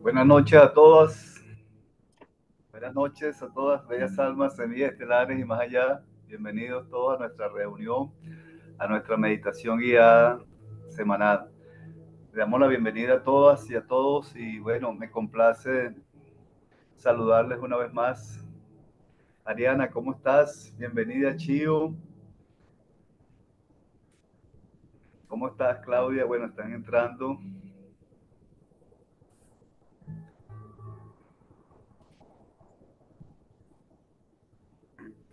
Buenas noches a todas. Buenas noches a todas, bellas almas, semillas estelares y más allá. Bienvenidos todos a nuestra reunión, a nuestra meditación guiada semanal. Le damos la bienvenida a todas y a todos y bueno, me complace saludarles una vez más. Ariana, ¿cómo estás? Bienvenida, Chio. ¿Cómo estás, Claudia? Bueno, están entrando.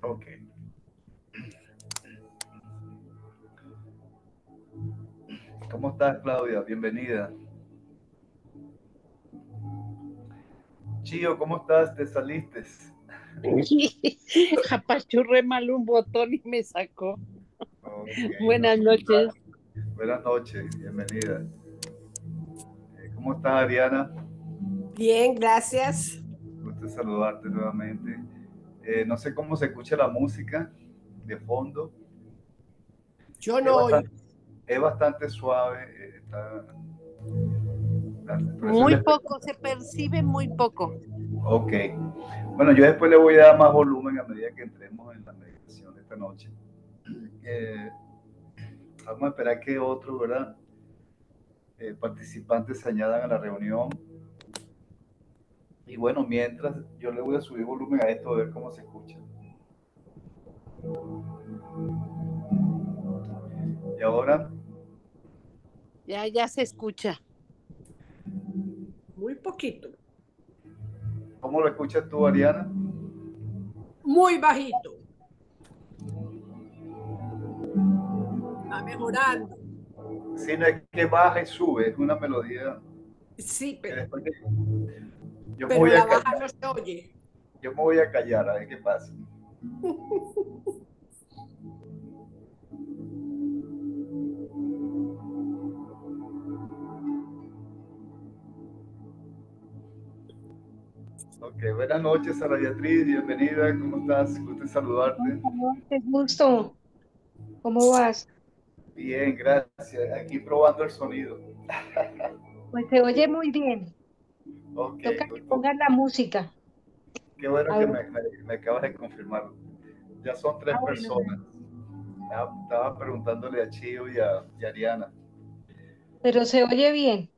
Ok. ¿Cómo estás, Claudia? Bienvenida. Chío, ¿cómo estás? ¿Te saliste? Apachurré mal un botón y me sacó. Buenas noches. Buenas noches, bienvenida. Eh, ¿Cómo estás, Ariana? Bien, gracias. Gusto saludarte nuevamente. Eh, no sé cómo se escucha la música de fondo. Yo no. Es bastante, suave. Eh, muy poco, se percibe muy poco. Ok. Bueno, yo después le voy a dar más volumen a medida que entremos en la meditación de esta noche. Eh, vamos a esperar que otros, ¿verdad? Eh, participantes se añadan a la reunión. Y bueno, mientras yo le voy a subir volumen a esto a ver cómo se escucha. Y ahora. Ya, ya se escucha. Muy poquito. ¿Cómo lo escuchas tú, Ariana? Muy bajito. Va mejorando. Si no es que baja y sube, es una melodía. Sí, pero. Yo me voy a callar. No se oye. Yo me voy a callar a ver qué pasa. Ok, buenas noches, Sara Beatriz, bienvenida, ¿cómo estás? Gusto saludarte. Buenas gusto. ¿Cómo vas? Bien, gracias. Aquí probando el sonido. Pues se oye muy bien. Okay, Toca que pongan la música. Qué bueno que me, acabas de confirmar. Ya son tres ah, personas. Estaba preguntándole a Chio y a, Ariana. Pero se oye bien.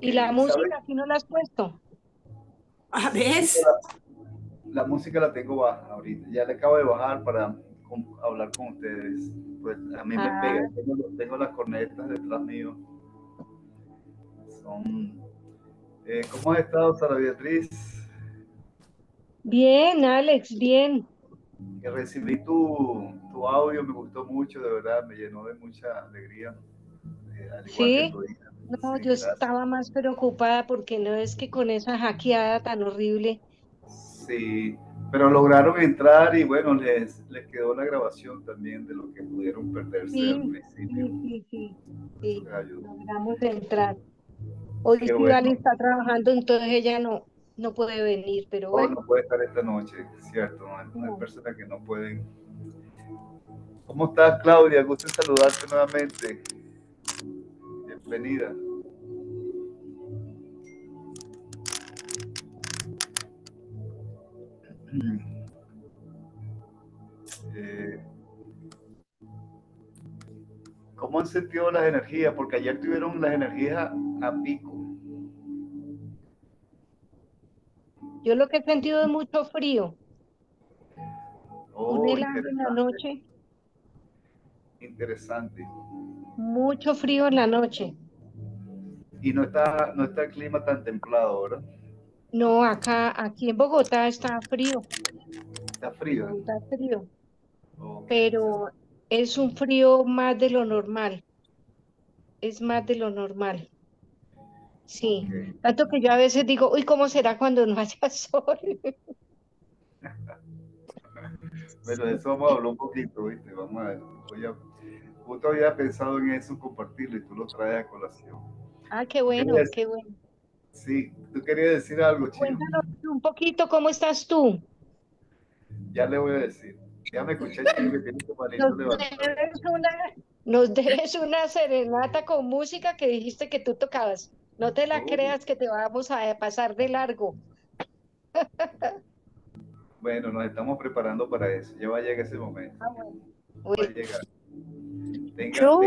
¿Y la música si no la has puesto? A ver. La, música la tengo baja ahorita. Ya le acabo de bajar para hablar con ustedes. Pues a mí me ah. pega. Tengo, tengo las cornetas detrás mío. Son eh, ¿Cómo has estado, Sara Beatriz? Bien, Alex, bien. recibí tu, tu, audio, me gustó mucho, de verdad, me llenó de mucha alegría. Eh, sí, no, yo estaba más preocupada porque no es que con esa hackeada tan horrible. Sí, pero lograron entrar y bueno, les, les quedó la grabación también de lo que pudieron perderse sí, al principio. Sí, sí, sí, logramos entrar. Hoy sí está trabajando, entonces ella no, no puede venir, pero bueno. No, puede estar esta noche, cierto. Hay, personas que no pueden. ¿Cómo estás, Claudia? Gusto saludarte nuevamente. Bienvenida. Eh, ¿Cómo han sentido las energías? Porque ayer tuvieron las energías a pico. Yo lo que he sentido es mucho frío. Oh, Un helado en la noche. Interesante. Mucho frío en la noche. Y no está, no está el clima tan templado, ¿verdad? No, acá, aquí en Bogotá está frío. Está frío. Está frío. Pero es un frío más de lo normal. Es más de lo normal. Sí. Tanto que yo a veces digo, uy, ¿cómo será cuando no haya sol? bueno, de eso vamos a hablar un poquito, ¿viste? Vamos a ver. Voy a, justo había pensado en eso, compartirlo y tú lo traes a colación. Ah, qué bueno, qué bueno. Sí, tú querías decir algo, chico. Cuéntanos un poquito, ¿cómo estás tú? Ya le voy a decir. Ya me escuché, que tiene tu levantado. Nos dejes una serenata con música que dijiste que tú tocabas. No te la creas que te vamos a pasar de largo. Bueno, nos estamos preparando para eso. Ya va a llegar ese momento. Ah, Va a llegar. yo,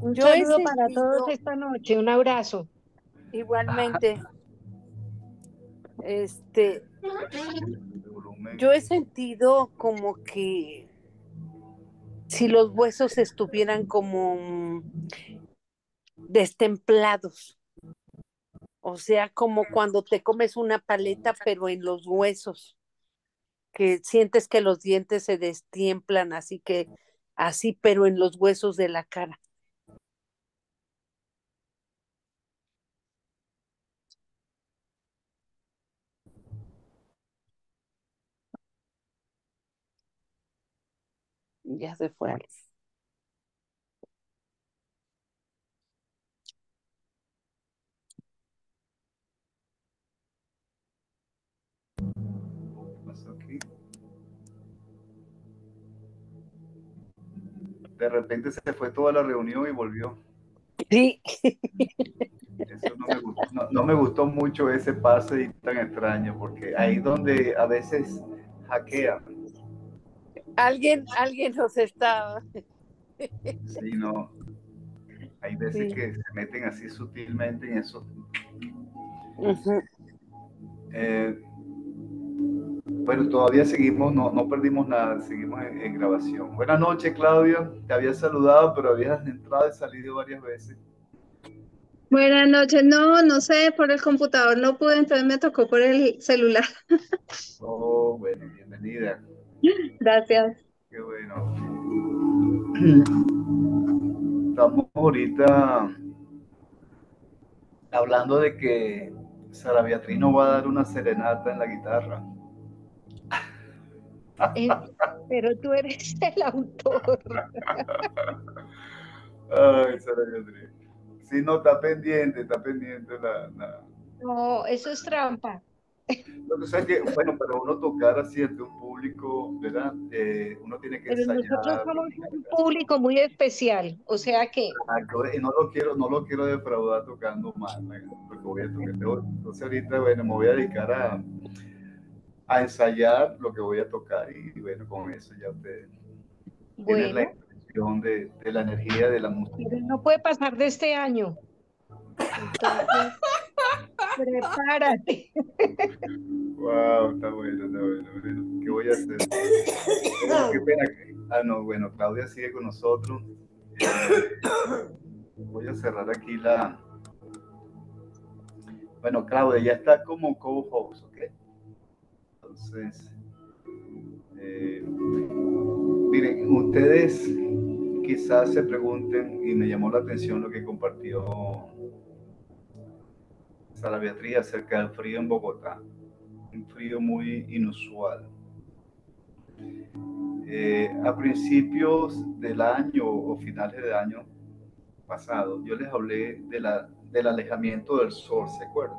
un saludo para todos esta noche. Un abrazo. Igualmente. Este, yo he sentido como que si los huesos estuvieran como destemplados. O sea, como cuando te comes una paleta, pero en los huesos, que sientes que los dientes se destiemplan, así que así, pero en los huesos de la cara. Ya se fue De repente se fue toda la reunión y volvió. Sí. Eso no me, gustó, no me gustó mucho ese pase tan extraño, porque ahí donde a veces hackean Alguien, alguien nos está. Sí, no. Hay veces que se meten así sutilmente en eso. Eh, bueno, todavía seguimos, no, no perdimos nada, seguimos en, grabación. Buenas noches, Claudia. Te había saludado, pero habías entrado y salido varias veces. Buenas noches. No, no sé, por el computador no pude, entonces me tocó por el celular. Oh, bueno, bienvenida. Gracias. Qué bueno. Estamos ahorita hablando de que Sara Beatriz no va a dar una serenata en la guitarra. Eh, pero tú eres el autor. Ay, Sara Beatriz. Sí, no, está pendiente, está pendiente la... No, eso es trampa. Lo que que, bueno, pero uno tocar así ante un público, ¿verdad? Eh, uno tiene que pero Nosotros somos un público muy especial, o sea que... y no lo quiero, no lo quiero defraudar tocando mal, porque voy a tocar. Entonces ahorita, bueno, me voy a dedicar a, a ensayar lo que voy a tocar y, bueno, con eso ya ustedes tienen la impresión de, de, la energía de la música. Pero no puede pasar de este año. Entonces... Prepárate. Wow, está bueno, está bueno. ¿Qué voy a hacer? Qué pena. Ah, no, bueno, Claudia sigue con nosotros. Eh, voy a cerrar aquí la... Bueno, Claudia ya está como co-host, ¿ok? Entonces, eh, miren, ustedes quizás se pregunten, y me llamó la atención lo que compartió Sara Beatriz acerca del frío en Bogotá. Un frío muy inusual. Eh, a principios del año o finales del año pasado, yo les hablé de la, del alejamiento del sol, ¿se acuerdan?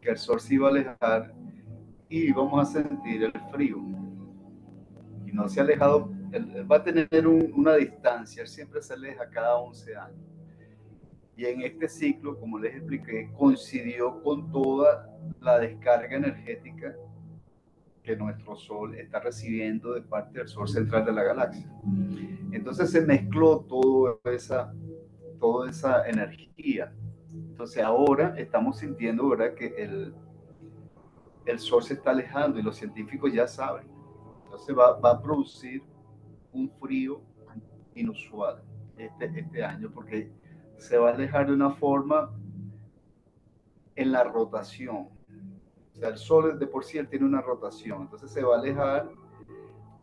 Que el sol se iba a alejar y íbamos a sentir el frío. Y no se ha alejado, va a tener una distancia, él siempre se aleja cada 11 años y en este ciclo, como les expliqué, coincidió con toda la descarga energética que nuestro Sol está recibiendo de parte del Sol central de la galaxia. Entonces se mezcló toda esa, toda esa energía. Entonces ahora estamos sintiendo, ¿verdad?, que el, el Sol se está alejando y los científicos ya saben. Entonces va, va a producir un frío inusual este, este año, porque se va a alejar de una forma en la rotación. O sea, el Sol de por sí él tiene una rotación, entonces se va a alejar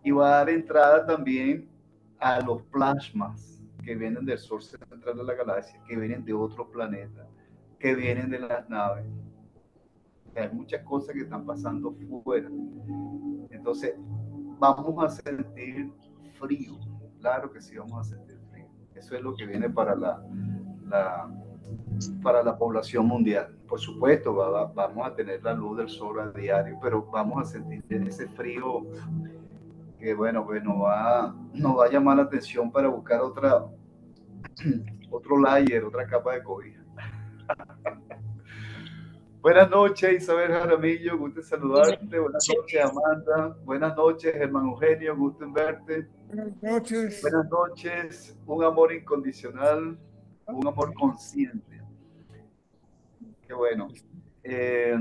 y va a dar entrada también a los plasmas que vienen del Sol central de la galaxia, que vienen de otro planeta, que vienen de las naves. hay muchas cosas que están pasando fuera. Entonces, vamos a sentir frío. Claro que sí, vamos a sentir frío. Eso es lo que viene para la, para la población mundial. Por supuesto, vamos a tener la luz del sol a diario, pero vamos a sentir ese frío que bueno, pues nos va, nos va a llamar la atención para buscar otra, otro layer, otra capa de cobija. Buenas noches, Isabel Jaramillo, gusto en saludarte. Buenas noches, Amanda. Buenas noches, Germán Eugenio, gusto en verte. Buenas noches. Buenas noches, un amor incondicional, un amor consciente. Qué bueno. Eh,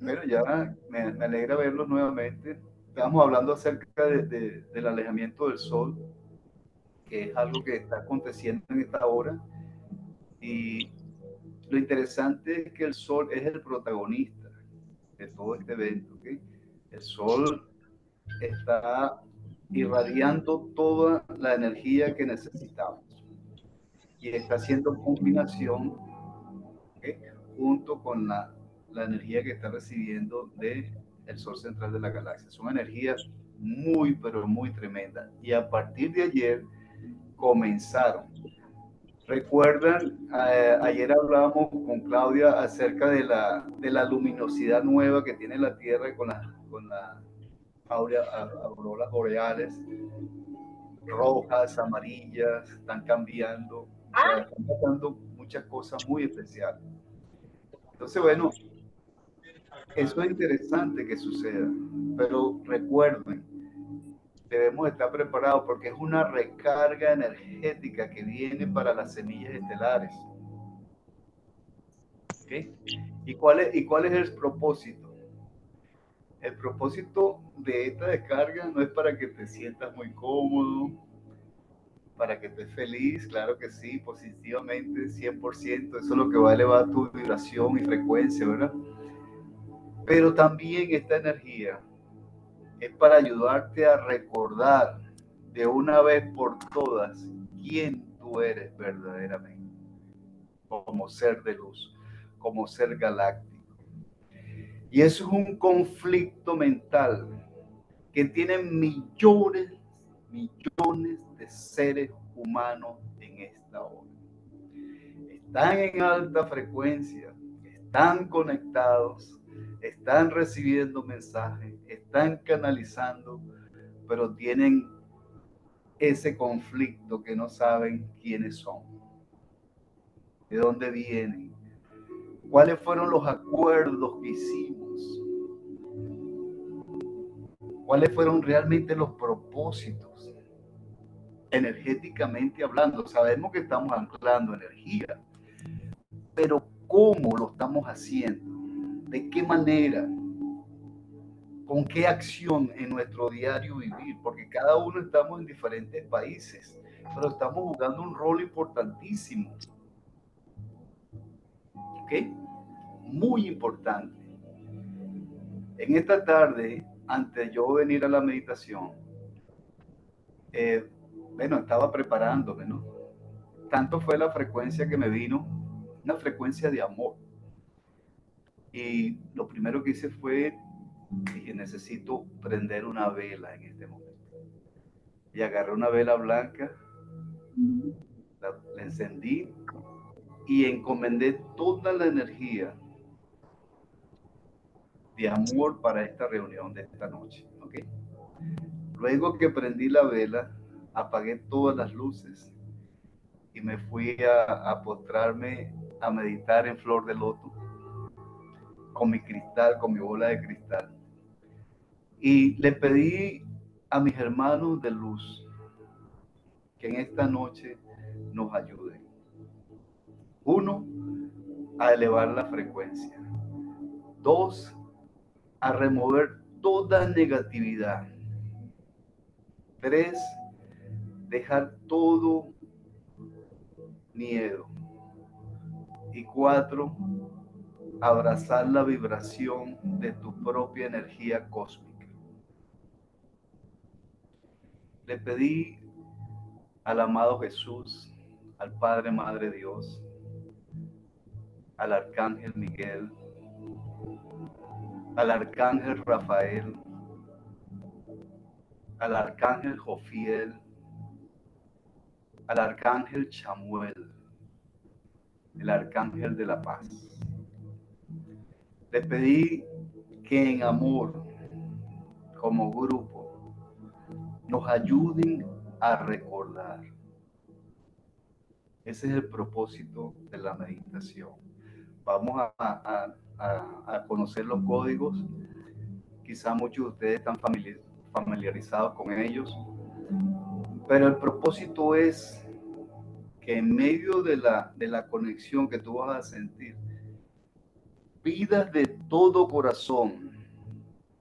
bueno, ya me, me, alegra verlos nuevamente. Estamos hablando acerca de, de, del alejamiento del sol, que es algo que está aconteciendo en esta hora. Y lo interesante es que el sol es el protagonista de todo este evento. ¿okay? El sol está irradiando toda la energía que necesitamos y está haciendo combinación ¿okay? junto con la, la, energía que está recibiendo de el sol central de la galaxia. Son energías muy, pero muy tremendas. Y a partir de ayer comenzaron Recuerdan, eh, ayer hablábamos con Claudia acerca de la, de la luminosidad nueva que tiene la Tierra con las con la auroras boreales, rojas, amarillas, están cambiando, están pasando muchas cosas muy especiales. Entonces, bueno, eso es interesante que suceda, pero recuerden, debemos estar preparados porque es una recarga energética que viene para las semillas estelares. ¿Okay? ¿Y, cuál es, ¿Y cuál es el propósito? El propósito de esta descarga no es para que te sientas muy cómodo, para que estés feliz, claro que sí, positivamente, 100%, eso es lo que va a elevar tu vibración y frecuencia, ¿verdad? Pero también esta energía es para ayudarte a recordar de una vez por todas quién tú eres verdaderamente, como ser de luz, como ser galáctico. Y eso es un conflicto mental que tienen millones, millones de seres humanos en esta hora. Están en alta frecuencia, están conectados, están recibiendo mensajes, están canalizando, pero tienen ese conflicto que no saben quiénes son, de dónde vienen, cuáles fueron los acuerdos que hicimos, cuáles fueron realmente los propósitos, energéticamente hablando. Sabemos que estamos anclando energía, pero ¿cómo lo estamos haciendo? ¿De qué manera? ¿Con qué acción en nuestro diario vivir? Porque cada uno estamos en diferentes países, pero estamos jugando un rol importantísimo. ¿Ok? Muy importante. En esta tarde, antes de yo venir a la meditación, eh, bueno, estaba preparándome, ¿no? Tanto fue la frecuencia que me vino, una frecuencia de amor y lo primero que hice fue, dije, necesito prender una vela en este momento. Y agarré una vela blanca, la, encendí y encomendé toda la energía de amor para esta reunión de esta noche. ¿okay? Luego que prendí la vela, apagué todas las luces y me fui a, a postrarme a meditar en flor de loto con mi cristal, con mi bola de cristal. Y le pedí a mis hermanos de luz que en esta noche nos ayuden. Uno, a elevar la frecuencia. Dos, a remover toda negatividad. Tres, dejar todo miedo. Y cuatro, abrazar la vibración de tu propia energía cósmica. Le pedí al amado Jesús, al Padre, Madre Dios, al Arcángel Miguel, al Arcángel Rafael, al Arcángel Jofiel, al Arcángel Chamuel, el Arcángel de la Paz le pedí que en amor, como grupo, nos ayuden a recordar. Ese es el propósito de la meditación. Vamos a, conocer los códigos. Quizá muchos de ustedes están familiarizados con ellos. Pero el propósito es que en medio de la, de la conexión que tú vas a sentir, pidas de todo corazón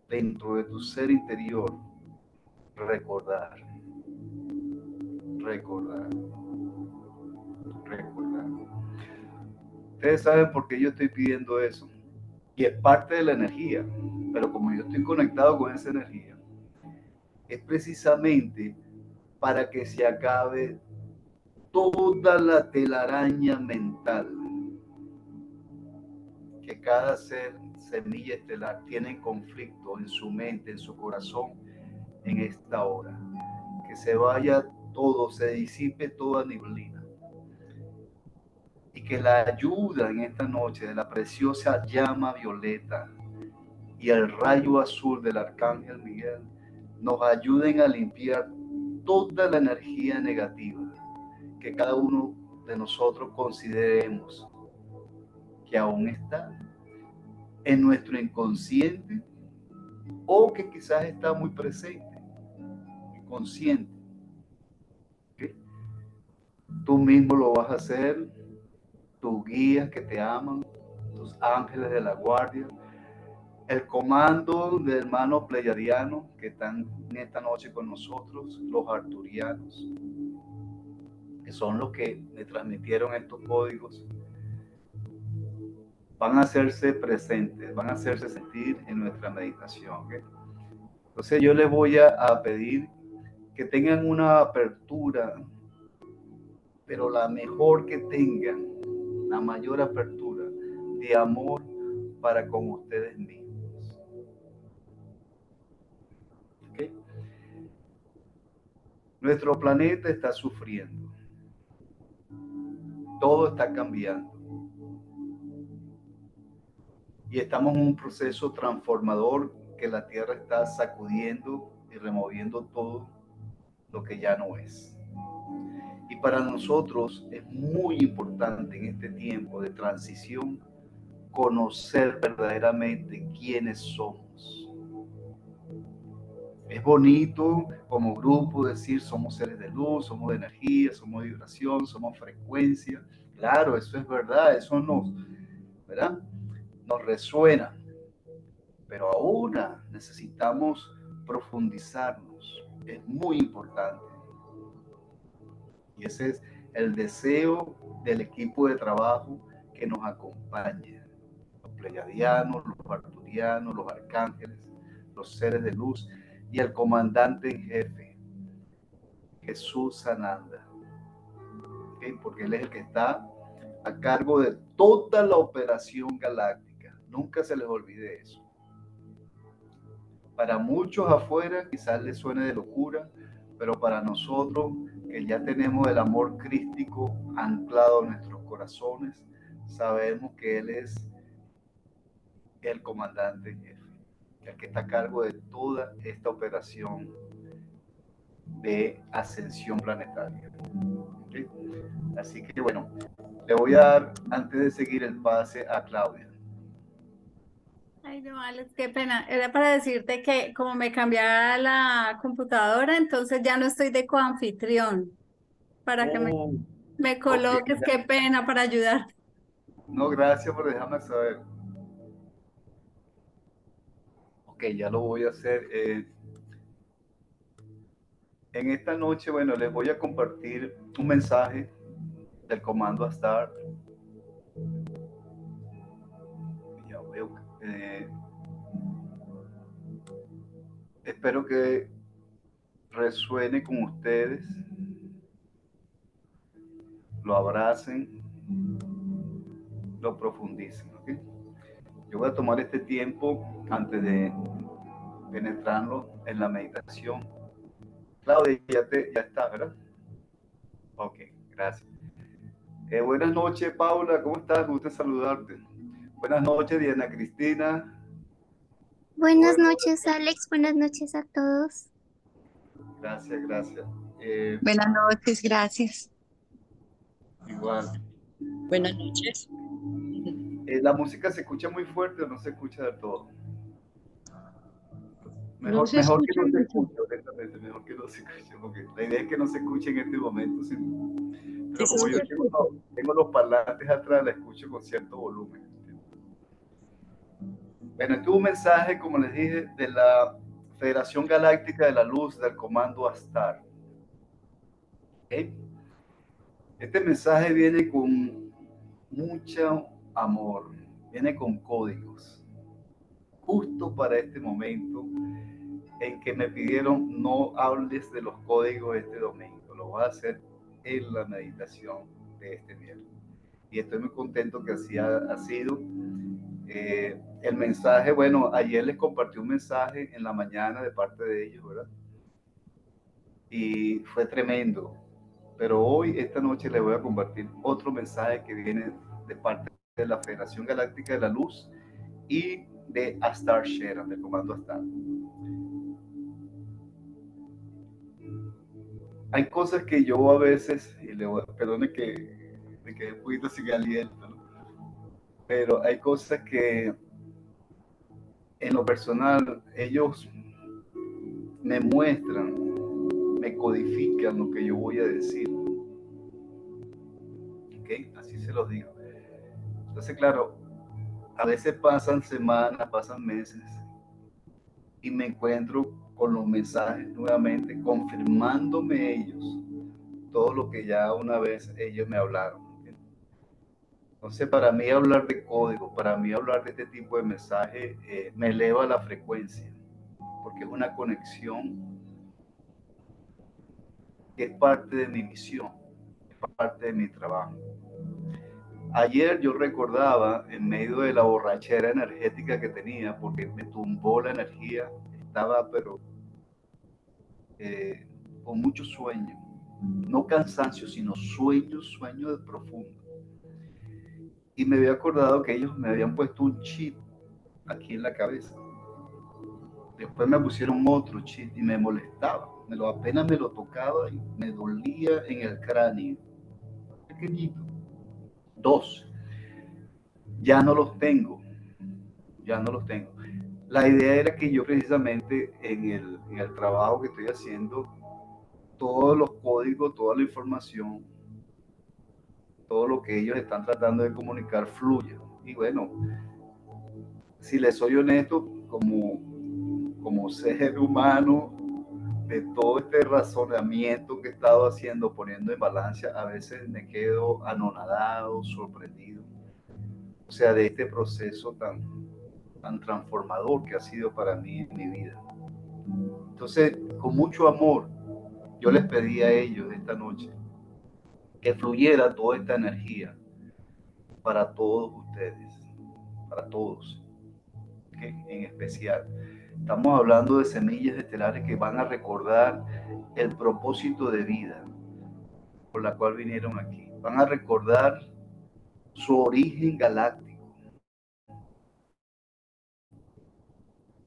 dentro de tu ser interior recordar, recordar, recordar. Ustedes saben por qué yo estoy pidiendo eso. Y es parte de la energía. Pero como yo estoy conectado con esa energía, es precisamente para que se acabe toda la telaraña mental que cada ser semilla estelar tiene conflicto en su mente, en su corazón en esta hora. Que se vaya todo, se disipe toda neblina. Y que la ayuda en esta noche de la preciosa llama violeta y el rayo azul del arcángel Miguel nos ayuden a limpiar toda la energía negativa que cada uno de nosotros consideremos que aún está en nuestro inconsciente o que quizás está muy presente consciente. Tú mismo lo vas a hacer, tus guías que te aman, tus ángeles de la guardia, el comando de hermanos pleyadianos que están en esta noche con nosotros, los arturianos, que son los que me transmitieron estos códigos, van a hacerse presentes, van a hacerse sentir en nuestra meditación. Entonces yo les voy a pedir que tengan una apertura, pero la mejor que tengan, la mayor apertura de amor para con ustedes mismos. Nuestro planeta está sufriendo. Todo está cambiando. Y estamos en un proceso transformador que la Tierra está sacudiendo y removiendo todo lo que ya no es. Y para nosotros es muy importante en este tiempo de transición conocer verdaderamente quiénes somos. Es bonito como grupo decir somos seres de luz, somos de energía, somos vibración, somos frecuencia. Claro, eso es verdad, eso nos, ¿verdad? Nos resuena. Pero aún necesitamos profundizarnos es muy importante. Y ese es el deseo del equipo de trabajo que nos acompaña. Los pleyadianos, los arturianos, los arcángeles, los seres de luz y el comandante en jefe, Jesús Sananda. Porque él es el que está a cargo de toda la operación galáctica. Nunca se les olvide eso. Para muchos afuera quizás les suene de locura, pero para nosotros que ya tenemos el amor crístico anclado en nuestros corazones, sabemos que Él es el comandante jefe, el que está a cargo de toda esta operación de ascensión planetaria. Así que bueno, le voy a dar, antes de seguir el pase, a Claudia. Ay, no, Alex, qué pena. Era para decirte que como me cambiaba la computadora, entonces ya no estoy de coanfitrión. Para que me, oh, me coloques, qué pena para ayudar. No, gracias por dejarme saber. Ok, ya lo voy a hacer. Eh, en esta noche, bueno, les voy a compartir un mensaje del comando Astar Eh, espero que resuene con ustedes, lo abracen, lo profundicen. Yo voy a tomar este tiempo antes de penetrarlo en la meditación. Claudia, ya, te, ya está, ¿verdad? Ok, gracias. Eh, buenas noches, Paula, ¿cómo estás? Gusto saludarte. Buenas noches, Diana Cristina. Buenas noches, Alex. Buenas noches a todos. Gracias, gracias. Eh, Buenas noches, gracias. igual. Buenas noches. Eh, ¿La música se escucha muy fuerte o no se escucha del todo? Mejor, se mejor que no se escuche, honestamente, mejor que no se escuche, porque la idea es que no se escuche en este momento. Pero como yo tengo, los- tengo los parlantes atrás, la escucho con cierto volumen. Bueno, este es un mensaje, como les dije, de la Federación Galáctica de la Luz del Comando Astar. Este mensaje viene con mucho amor, viene con códigos, justo para este momento en que me pidieron no hables de los códigos este domingo, lo voy a hacer en la meditación de este viernes. Y estoy muy contento que así ha, ha sido. Eh, el mensaje, bueno, ayer les compartí un mensaje en la mañana de parte de ellos, ¿verdad? Y fue tremendo. Pero hoy, esta noche, les voy a compartir otro mensaje que viene de parte de la Federación Galáctica de la Luz y de Astar Sharon, del Comando Astar. Hay cosas que yo a veces, y le voy, perdone que me quedé un poquito sin aliento, pero hay cosas que en lo personal ellos me muestran, me codifican lo que yo voy a decir. ¿Ok? Así se los digo. Entonces, claro, a veces pasan semanas, pasan meses y me encuentro con los mensajes nuevamente, confirmándome ellos todo lo que ya una vez ellos me hablaron. Entonces, para mí hablar de código, para mí hablar de este tipo de mensaje, eh, me eleva la frecuencia, porque es una conexión que es parte de mi misión, es parte de mi trabajo. Ayer yo recordaba, en medio de la borrachera energética que tenía, porque me tumbó la energía, estaba pero eh, con mucho sueño, no cansancio, sino sueño, sueño de profundo. Y me había acordado que ellos me habían puesto un chip aquí en la cabeza. Después me pusieron otro chip y me molestaba. Me lo, apenas me lo tocaba y me dolía en el cráneo. Pequeñito. Dos. Ya no los tengo. Ya no los tengo. La idea era que yo precisamente en el, en el trabajo que estoy haciendo, todos los códigos, toda la información, todo lo que ellos están tratando de comunicar fluya. Y bueno, si les soy honesto, como, como ser humano, de todo este razonamiento que he estado haciendo, poniendo en balance, a veces me quedo anonadado, sorprendido. O sea, de este proceso tan, tan transformador que ha sido para mí en mi vida. Entonces, con mucho amor, yo les pedí a ellos esta noche que fluyera toda esta energía para todos ustedes, para todos, en especial. Estamos hablando de semillas estelares que van a recordar el propósito de vida por la cual vinieron aquí. Van a recordar su origen galáctico.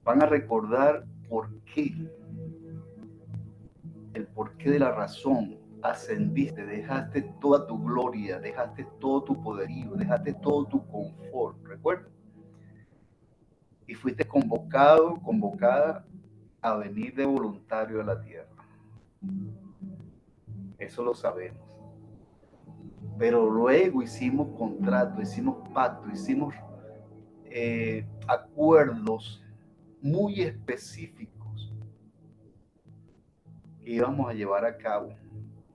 Van a recordar por qué, el porqué de la razón ascendiste, dejaste toda tu gloria, dejaste todo tu poderío, dejaste todo tu confort, ¿recuerda? Y fuiste convocado, convocada a venir de voluntario a la tierra. Eso lo sabemos. Pero luego hicimos contrato, hicimos pacto, hicimos eh, acuerdos muy específicos que íbamos a llevar a cabo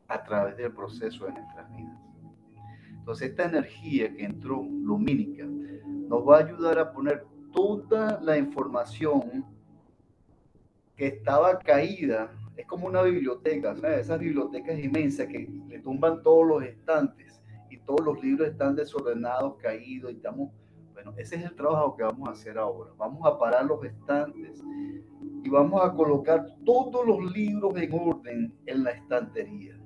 a través del proceso de nuestras vidas. Entonces, esta energía que entró lumínica nos va a ayudar a poner toda la información que estaba caída. Es como una biblioteca, ¿sabes? Esas bibliotecas inmensas que le tumban todos los estantes y todos los libros están desordenados, caídos y estamos... Bueno, ese es el trabajo que vamos a hacer ahora. Vamos a parar los estantes y vamos a colocar todos los libros en orden en la estantería.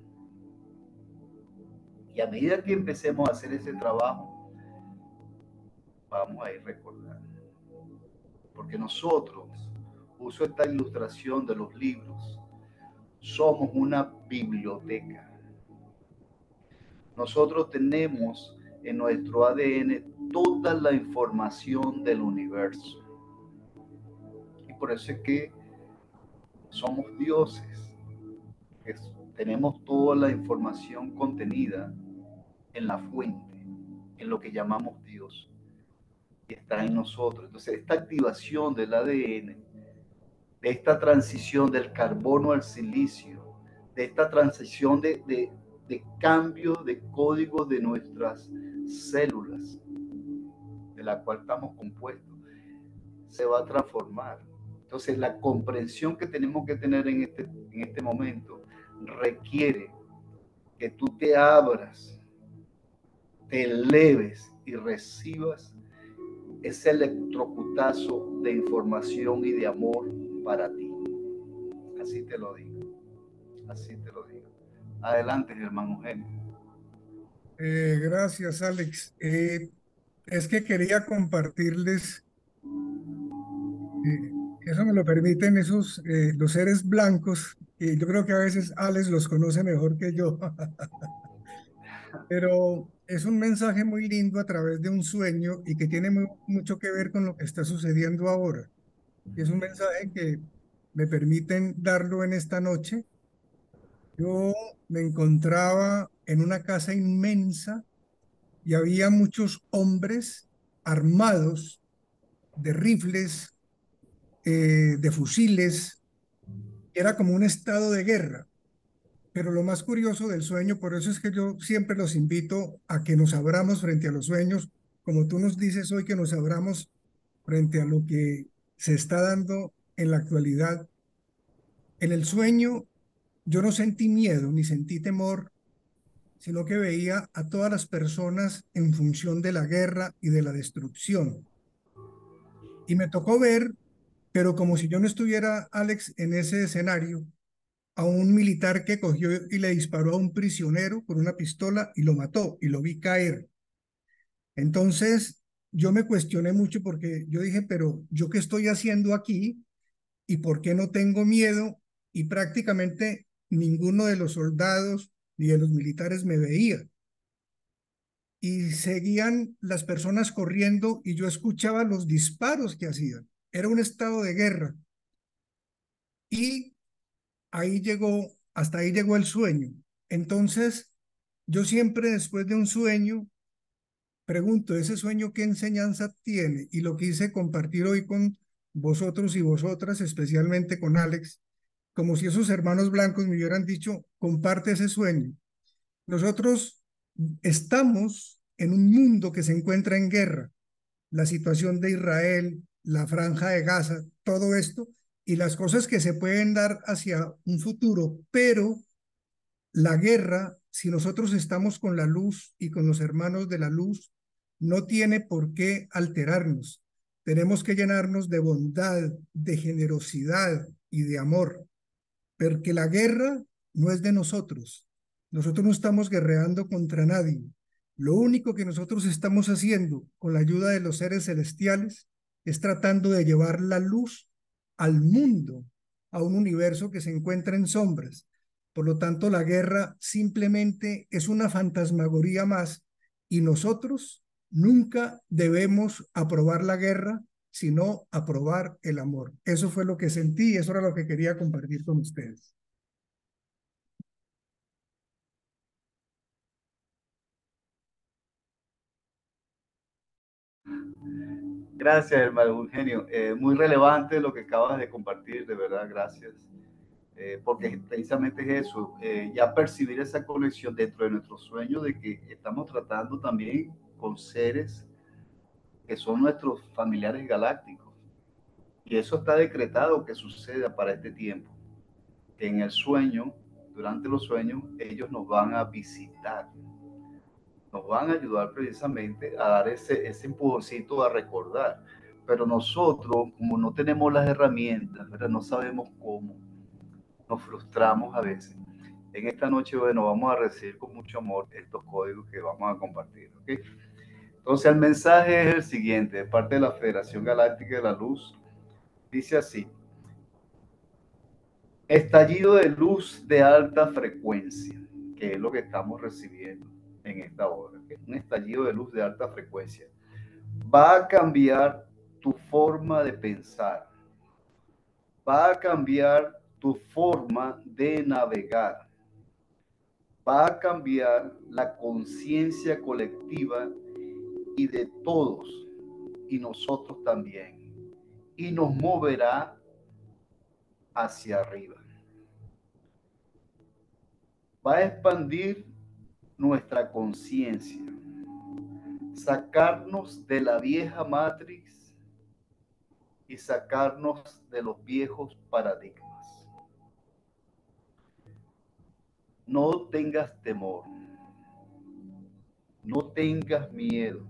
Y a medida que empecemos a hacer ese trabajo, vamos a ir recordando. Porque nosotros, uso esta ilustración de los libros, somos una biblioteca. Nosotros tenemos en nuestro ADN toda la información del universo. Y por eso es que somos dioses. tenemos toda la información contenida en la fuente, en lo que llamamos Dios. Está en nosotros. Entonces, esta activación del ADN, de esta transición del carbono al silicio, de esta transición de, de, de cambio de código de nuestras células, de la cual estamos compuestos, se va a transformar. Entonces, la comprensión que tenemos que tener en este, en este momento requiere que tú te abras, te eleves y recibas ese electrocutazo de información y de amor para ti. Así te lo digo. Así te lo digo. Adelante, hermano Eugenio. Eh, gracias, Alex. Eh, es que quería compartirles, eh, eso me lo permiten esos, los seres blancos, y yo creo que a veces Alex los conoce mejor que yo. Pero es un mensaje muy lindo a través de un sueño y que tiene mucho que ver con lo que está sucediendo ahora. Y es un mensaje que me permiten darlo en esta noche. Yo me encontraba en una casa inmensa y había muchos hombres armados de rifles, eh, de fusiles. Era como un estado de guerra. Pero lo más curioso del sueño, por eso es que yo siempre los invito a que nos abramos frente a los sueños, como tú nos dices hoy, que nos abramos frente a lo que se está dando en la actualidad. En el sueño yo no sentí miedo ni sentí temor, sino que veía a todas las personas en función de la guerra y de la destrucción. Y me tocó ver, pero como si yo no estuviera, Alex, en ese escenario, a un militar que cogió y le disparó a un prisionero con una pistola y lo mató y lo vi caer. Entonces yo me cuestioné mucho porque yo dije, pero yo qué estoy haciendo aquí y por qué no tengo miedo y prácticamente ninguno de los soldados ni de los militares me veía. Y seguían las personas corriendo y yo escuchaba los disparos que hacían. Era un estado de guerra. Y ahí llegó, hasta ahí llegó el sueño. Entonces, yo siempre después de un sueño, pregunto, ¿ese sueño qué enseñanza tiene? Y lo quise compartir hoy con vosotros y vosotras, especialmente con Alex, como si esos hermanos blancos me hubieran dicho, comparte ese sueño. Nosotros estamos en un mundo que se encuentra en guerra. La situación de Israel, la franja de Gaza, todo esto y las cosas que se pueden dar hacia un futuro, pero la guerra, si nosotros estamos con la luz y con los hermanos de la luz, no tiene por qué alterarnos. Tenemos que llenarnos de bondad, de generosidad y de amor, porque la guerra no es de nosotros. Nosotros no estamos guerreando contra nadie. Lo único que nosotros estamos haciendo con la ayuda de los seres celestiales es tratando de llevar la luz al mundo, a un universo que se encuentra en sombras. Por lo tanto, la guerra simplemente es una fantasmagoría más y nosotros nunca debemos aprobar la guerra, sino aprobar el amor. Eso fue lo que sentí y eso era lo que quería compartir con ustedes. Gracias, hermano Eugenio. Eh, muy relevante lo que acabas de compartir, de verdad, gracias. Eh, porque precisamente es eso, eh, ya percibir esa conexión dentro de nuestro sueño de que estamos tratando también con seres que son nuestros familiares galácticos. Y eso está decretado que suceda para este tiempo. En el sueño, durante los sueños, ellos nos van a visitar nos van a ayudar precisamente a dar ese, ese empujoncito a recordar. Pero nosotros, como no tenemos las herramientas, no sabemos cómo, nos frustramos a veces. En esta noche, bueno, vamos a recibir con mucho amor estos códigos que vamos a compartir. ¿okay? Entonces, el mensaje es el siguiente, de parte de la Federación Galáctica de la Luz. Dice así, Estallido de luz de alta frecuencia, que es lo que estamos recibiendo en esta hora. Un estallido de luz de alta frecuencia. Va a cambiar tu forma de pensar. Va a cambiar tu forma de navegar. Va a cambiar la conciencia colectiva y de todos y nosotros también. Y nos moverá hacia arriba. Va a expandir nuestra conciencia, sacarnos de la vieja matrix y sacarnos de los viejos paradigmas. No tengas temor, no tengas miedo.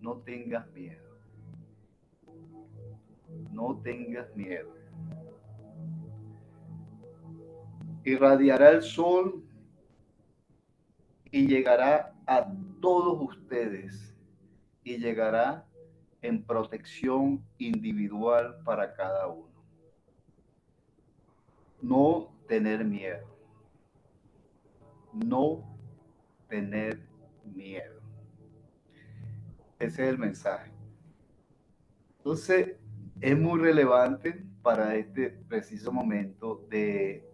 No tengas miedo no tengas miedo. Irradiará el sol y llegará a todos ustedes y llegará en protección individual para cada uno. No tener miedo. No tener miedo. Ese es el mensaje. Entonces, es muy relevante para este preciso momento de,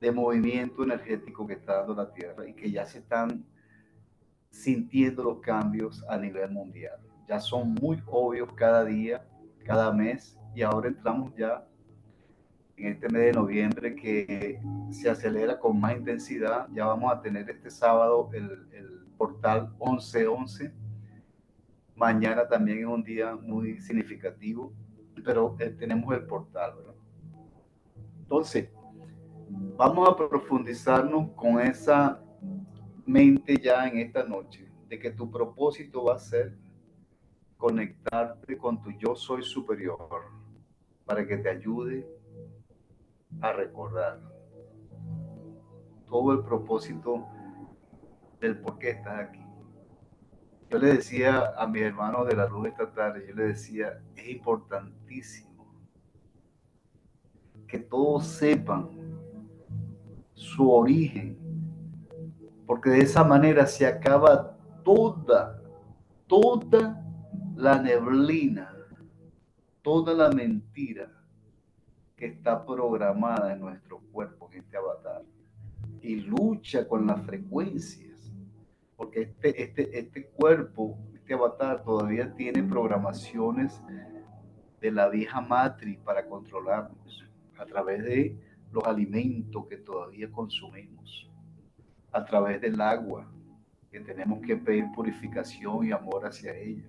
de movimiento energético que está dando la Tierra y que ya se están sintiendo los cambios a nivel mundial. Ya son muy obvios cada día, cada mes, y ahora entramos ya en este mes de noviembre que se acelera con más intensidad. Ya vamos a tener este sábado el, el portal 1111 Mañana también es un día muy significativo, pero eh, tenemos el portal, ¿verdad? Entonces, vamos a profundizarnos con esa mente ya en esta noche, de que tu propósito va a ser conectarte con tu yo soy superior, para que te ayude a recordar todo el propósito del por qué estás aquí. Yo le decía a mi hermano de la luz esta tarde, yo le decía, es importantísimo que todos sepan su origen, porque de esa manera se acaba toda, toda la neblina, toda la mentira que está programada en nuestro cuerpo, en este avatar, y lucha con la frecuencia porque este, este, este cuerpo, este avatar todavía tiene programaciones de la vieja matriz para controlarnos a través de los alimentos que todavía consumimos, a través del agua, que tenemos que pedir purificación y amor hacia ella,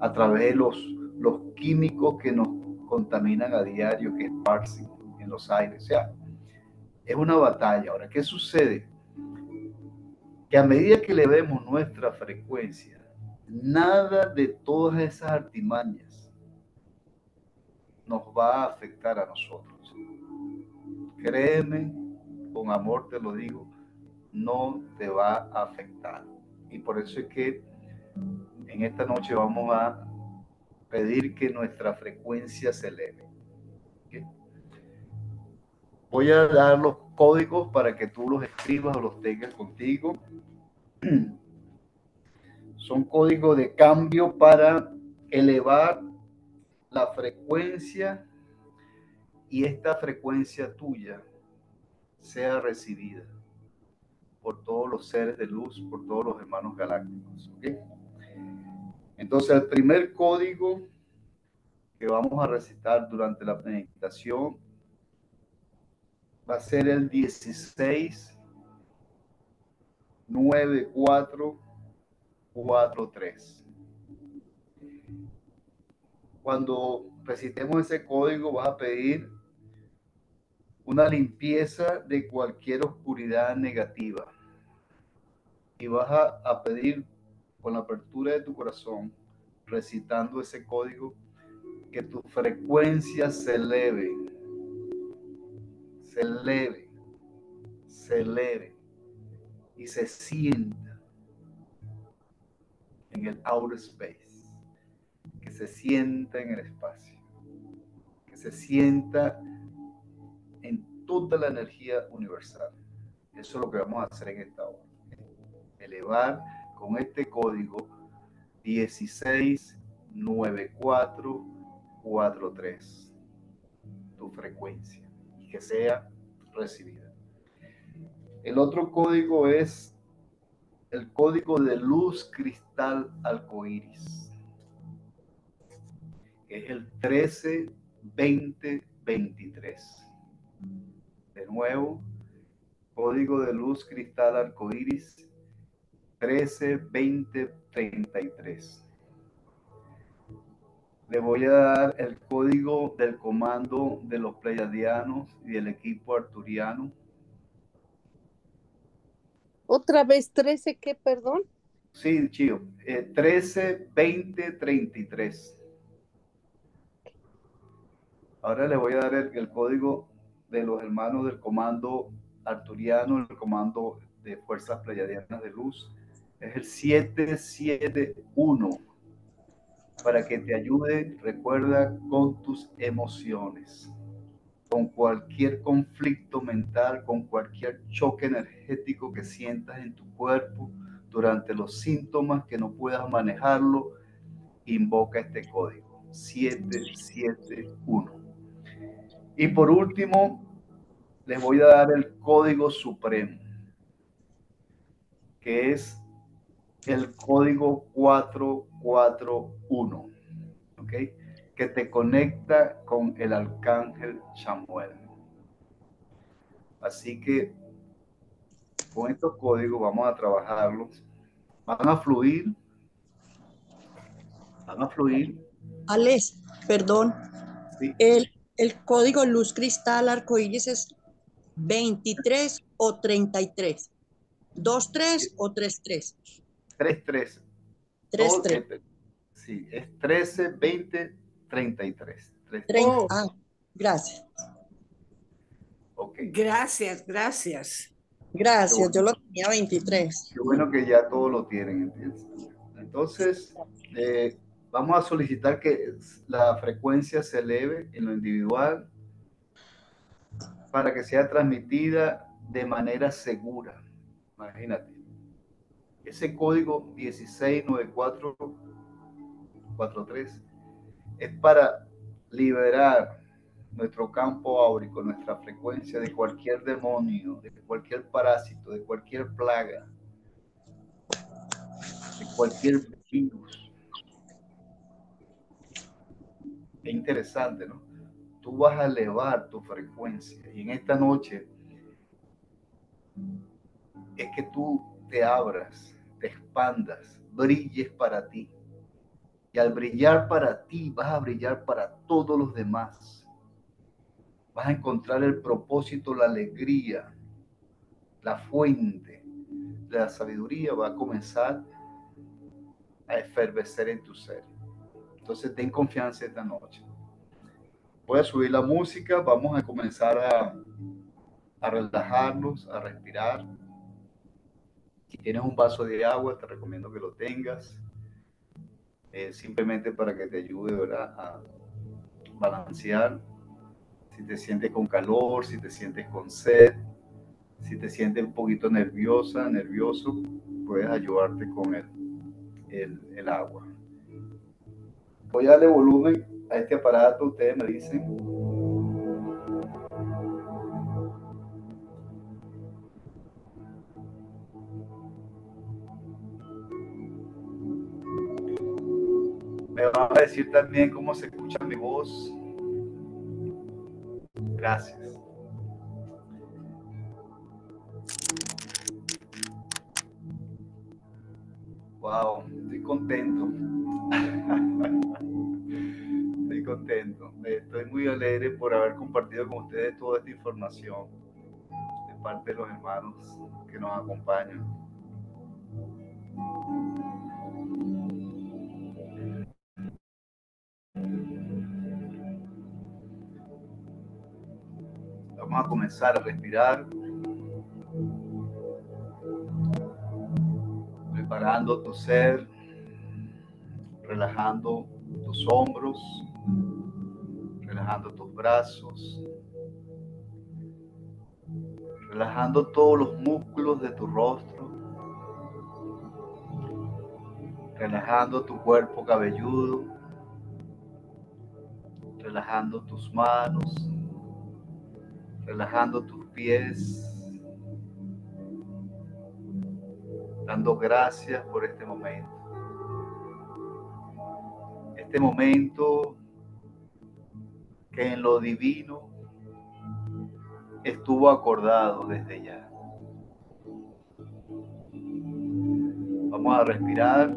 a través de los, los químicos que nos contaminan a diario, que esparcen en los aires. O sea, es una batalla. Ahora, ¿qué sucede? que a medida que le vemos nuestra frecuencia, nada de todas esas artimañas nos va a afectar a nosotros. Créeme, con amor te lo digo, no te va a afectar. Y por eso es que en esta noche vamos a pedir que nuestra frecuencia se eleve. Voy a dar los códigos para que tú los escribas o los tengas contigo. Son códigos de cambio para elevar la frecuencia y esta frecuencia tuya sea recibida por todos los seres de luz, por todos los hermanos galácticos. Entonces, el primer código que vamos a recitar durante la meditación va a ser el 16 9443. Cuando recitemos ese código vas a pedir una limpieza de cualquier oscuridad negativa. Y vas a, pedir con la apertura de tu corazón, recitando ese código, que tu frecuencia se eleve se eleve, se eleve y se sienta en el outer space, que se sienta en el espacio. se sienta en toda la energía universal. Eso es lo que vamos a hacer en esta hora. Elevar con este código 169443 tu frecuencia y que sea recibida. El otro código es el código de luz cristal arcoíris, que es el 132023. Nuevo, código de luz cristal arcoíris 132033. Le voy a dar el código del comando de los pleiadianos y el equipo arturiano otra vez 13, ¿qué, perdón? Sí, Chío. 13, 20, 33. Ahora le voy a dar el, código de los hermanos del comando arturiano, el comando de Fuerzas Pleiadianas de Luz. Es el 771 para que te ayude, recuerda, con tus emociones con cualquier conflicto mental, con cualquier choque energético que sientas en tu cuerpo durante los síntomas que no puedas manejarlo, invoca este código 771. Y por último, les voy a dar el código supremo, que es el código 441. ¿Ok? que te conecta con el arcángel Samuel. Así que con estos códigos vamos a trabajarlos. Van a fluir. Van a fluir. Alex, perdón. El, el código luz cristal arcoíris es 23 o 33. 23 o 33. 33. 33. Sí, es 13, 20, 33. Ah, gracias. Okay. Gracias, gracias. Gracias, yo lo tenía 23. Qué bueno que ya todos lo tienen. Entonces, eh, vamos a solicitar que la frecuencia se eleve en lo individual para que sea transmitida de manera segura. Imagínate. Ese código 169443 es para liberar nuestro campo áurico, nuestra frecuencia de cualquier demonio, de cualquier parásito, de cualquier plaga, de cualquier virus. Es interesante, ¿no? Tú vas a elevar tu frecuencia y en esta noche es que tú te abras, te expandas, brilles para ti y al brillar para ti, vas a brillar para todos los demás. Vas a encontrar el propósito, la alegría, la fuente de la sabiduría va a comenzar a efervecer en tu ser. Entonces ten confianza esta noche. Voy a subir la música, vamos a comenzar a, relajarnos, a respirar. Si tienes un vaso de agua, te recomiendo que lo tengas eh, simplemente para que te ayude a balancear. Si te sientes con calor, si te sientes con sed, si te sientes un poquito nerviosa, nervioso, puedes ayudarte con el agua. Voy a darle volumen a este aparato, ustedes me dicen. Me van a decir también cómo se escucha mi voz. Gracias. Por haber compartido con ustedes toda esta información de parte de los hermanos que nos acompañan. Vamos a comenzar a respirar. Preparando tu ser, relajando tus hombros, relajando tus brazos, relajando todos los músculos de tu rostro, relajando tu cuerpo cabelludo, relajando tus manos, relajando tus pies, dando gracias por este momento. Este momento que en lo divino estuvo acordado desde ya. Vamos a respirar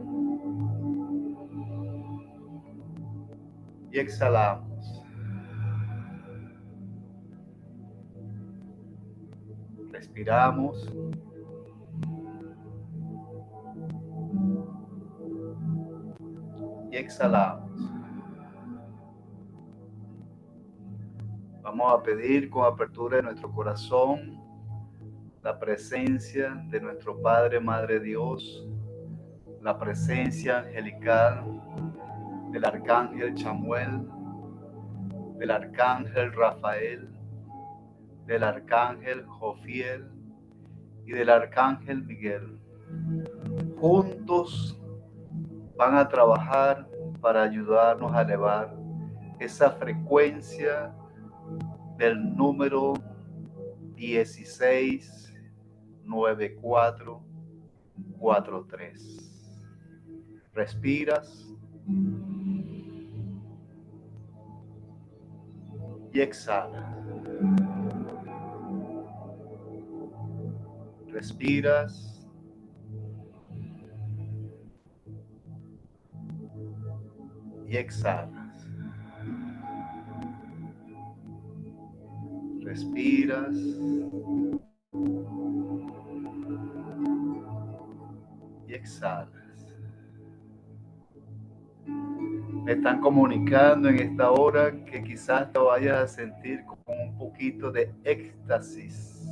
y exhalamos. Respiramos. Y exhalamos. Vamos a pedir con apertura de nuestro corazón la presencia de nuestro Padre, Madre Dios, la presencia angelical del arcángel Chamuel, del arcángel Rafael, del arcángel Jofiel y del arcángel Miguel. Juntos van a trabajar para ayudarnos a elevar esa frecuencia del número 169443. Respiras y exhala. Respiras. Y exhala. Respiras. Y exhalas. Me están comunicando en esta hora que quizás te vayas a sentir con un poquito de éxtasis.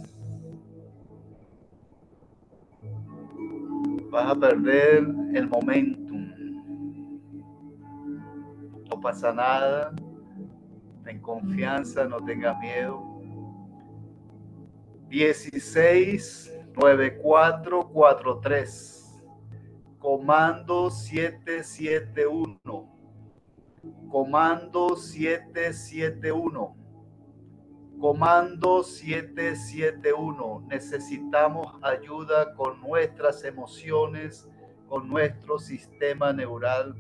Vas a perder el momentum. No pasa nada. Ten confianza, no tengas miedo 169443. Comando 771. Comando 771. Comando 771. Necesitamos ayuda con nuestras emociones, con nuestro sistema neural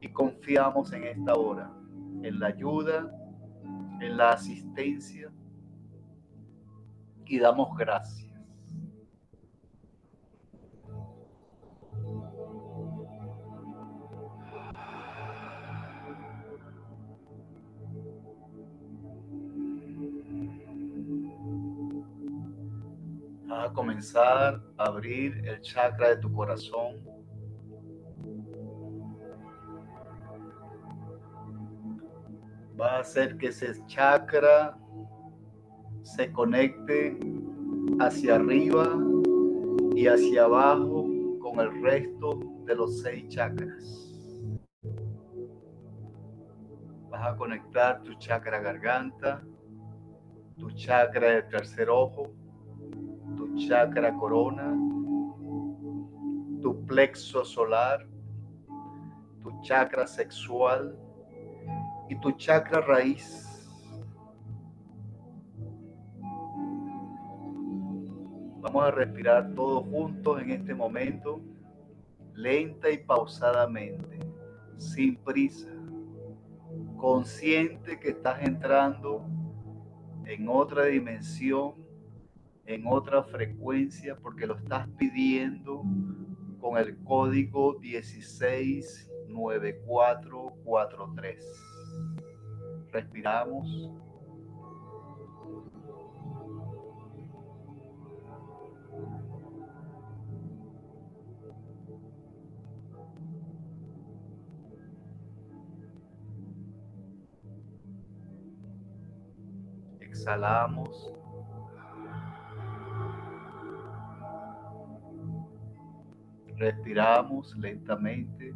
y confiamos en esta hora, en la ayuda, en la asistencia y damos gracias. A comenzar a abrir el chakra de tu corazón. Va a hacer que ese chakra se conecte hacia arriba y hacia abajo con el resto de los seis chakras. Vas a conectar tu chakra garganta, tu chakra de tercer ojo, tu chakra corona, tu plexo solar, tu chakra sexual y tu chakra raíz Vamos a respirar todos juntos en este momento, lenta y pausadamente, sin prisa, consciente que estás entrando en otra dimensión, en otra frecuencia, porque lo estás pidiendo con el código 169443. Respiramos. exhalamos. Respiramos lentamente.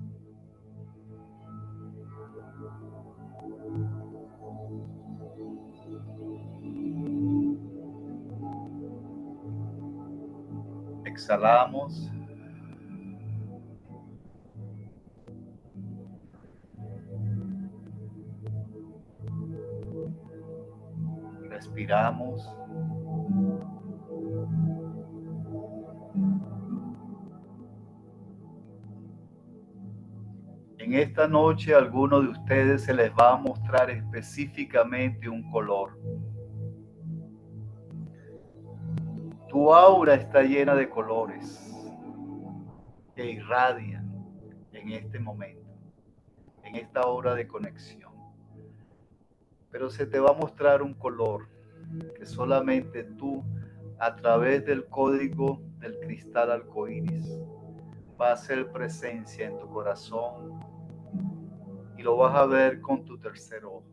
Exhalamos. Respiramos. En esta noche a alguno de ustedes se les va a mostrar específicamente un color. Tu aura está llena de colores que irradian en este momento, en esta hora de conexión. Pero se te va a mostrar un color que solamente tú, a través del código del cristal arcoíris, va a hacer presencia en tu corazón y lo vas a ver con tu tercer ojo.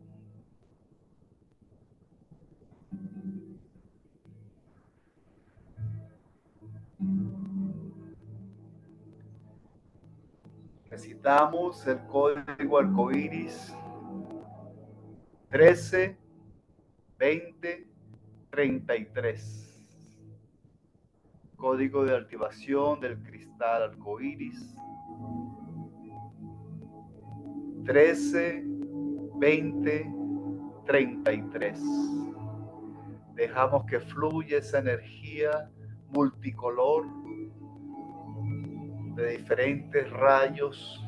Necesitamos el código arcoíris 13 20 33. Código de activación del cristal arcoíris 13, 20, 33. Dejamos que fluya esa energía multicolor de diferentes rayos.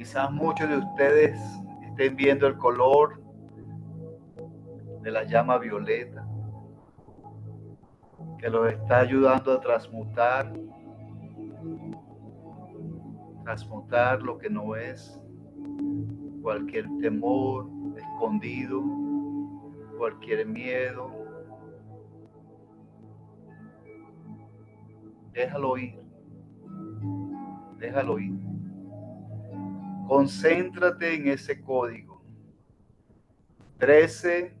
Quizás muchos de ustedes estén viendo el color de la llama violeta que los está ayudando a transmutar, transmutar lo que no es, cualquier temor escondido, cualquier miedo. Déjalo ir, déjalo ir. Concéntrate en ese código. 13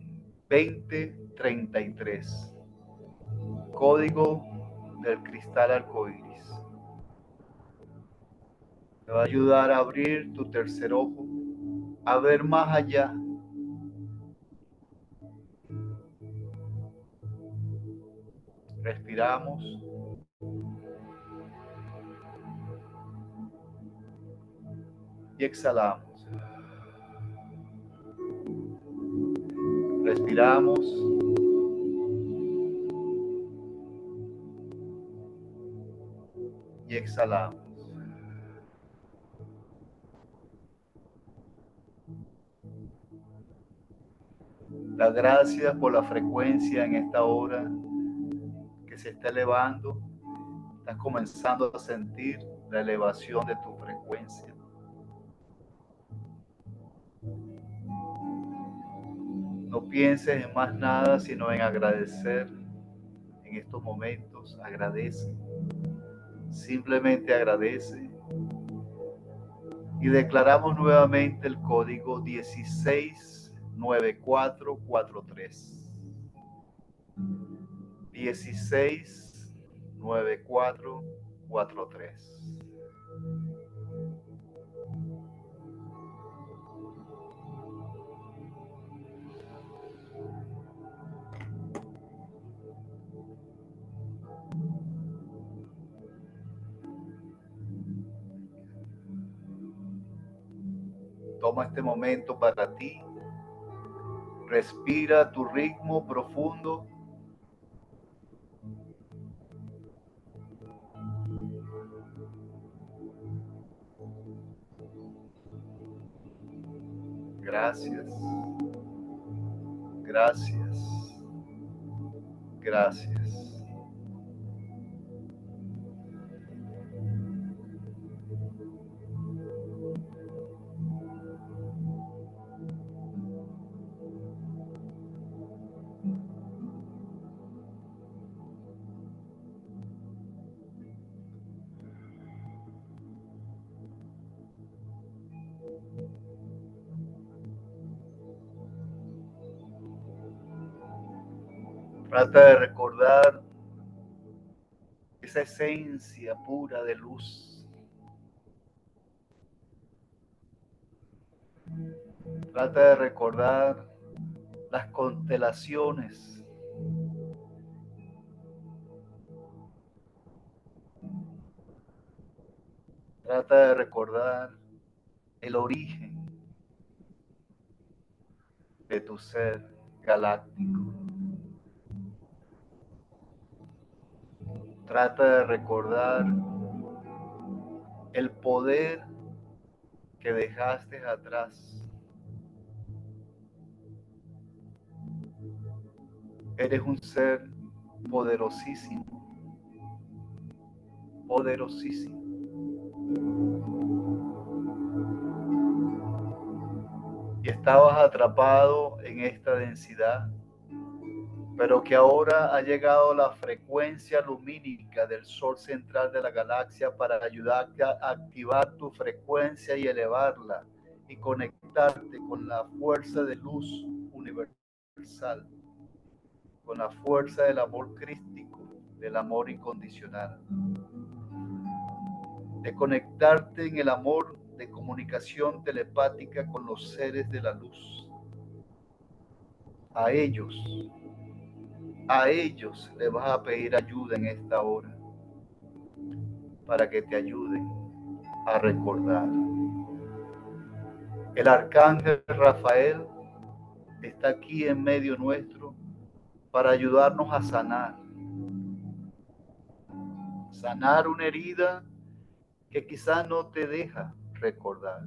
20 33. Código del cristal arcoíris. Te va a ayudar a abrir tu tercer ojo, a ver más allá. Respiramos. Y exhalamos. Respiramos. Y exhalamos. Las gracias por la frecuencia en esta hora que se está elevando. Estás comenzando a sentir la elevación de tu frecuencia. No pienses en más nada sino en agradecer en estos momentos. Agradece. Simplemente agradece. Y declaramos nuevamente el código 169443. 169443. Toma este momento para ti. Respira tu ritmo profundo. Gracias. Gracias. Gracias. Trata de recordar esa esencia pura de luz. Trata de recordar las constelaciones. Trata de recordar el origen de tu ser galáctico. Trata de recordar el poder que dejaste atrás. Eres un ser poderosísimo, poderosísimo. Y estabas atrapado en esta densidad pero que ahora ha llegado la frecuencia lumínica del Sol central de la galaxia para ayudarte a activar tu frecuencia y elevarla y conectarte con la fuerza de luz universal, con la fuerza del amor crístico, del amor incondicional, de conectarte en el amor de comunicación telepática con los seres de la luz. A ellos a ellos le vas a pedir ayuda en esta hora para que te ayuden a recordar. El arcángel Rafael está aquí en medio nuestro para ayudarnos a sanar. Sanar una herida que quizás no te deja recordar.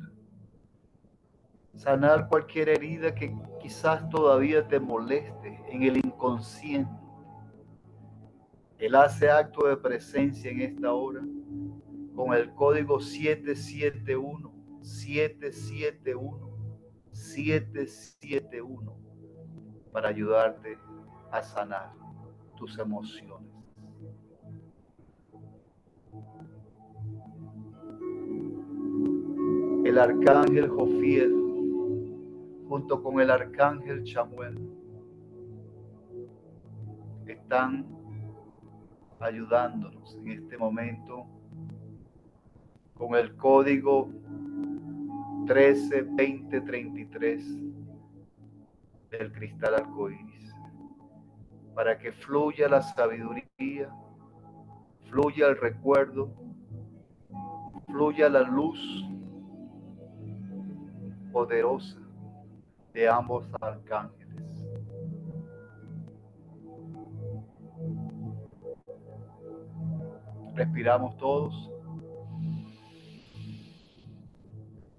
Sanar cualquier herida que quizás todavía te moleste en el inconsciente. Él hace acto de presencia en esta hora con el código 771, 771, 771 para ayudarte a sanar tus emociones. El arcángel Jofiel junto con el arcángel Chamuel, están ayudándonos en este momento con el código 132033 del cristal arcoíris para que fluya la sabiduría, fluya el recuerdo, fluya la luz poderosa de ambos arcángeles. Respiramos todos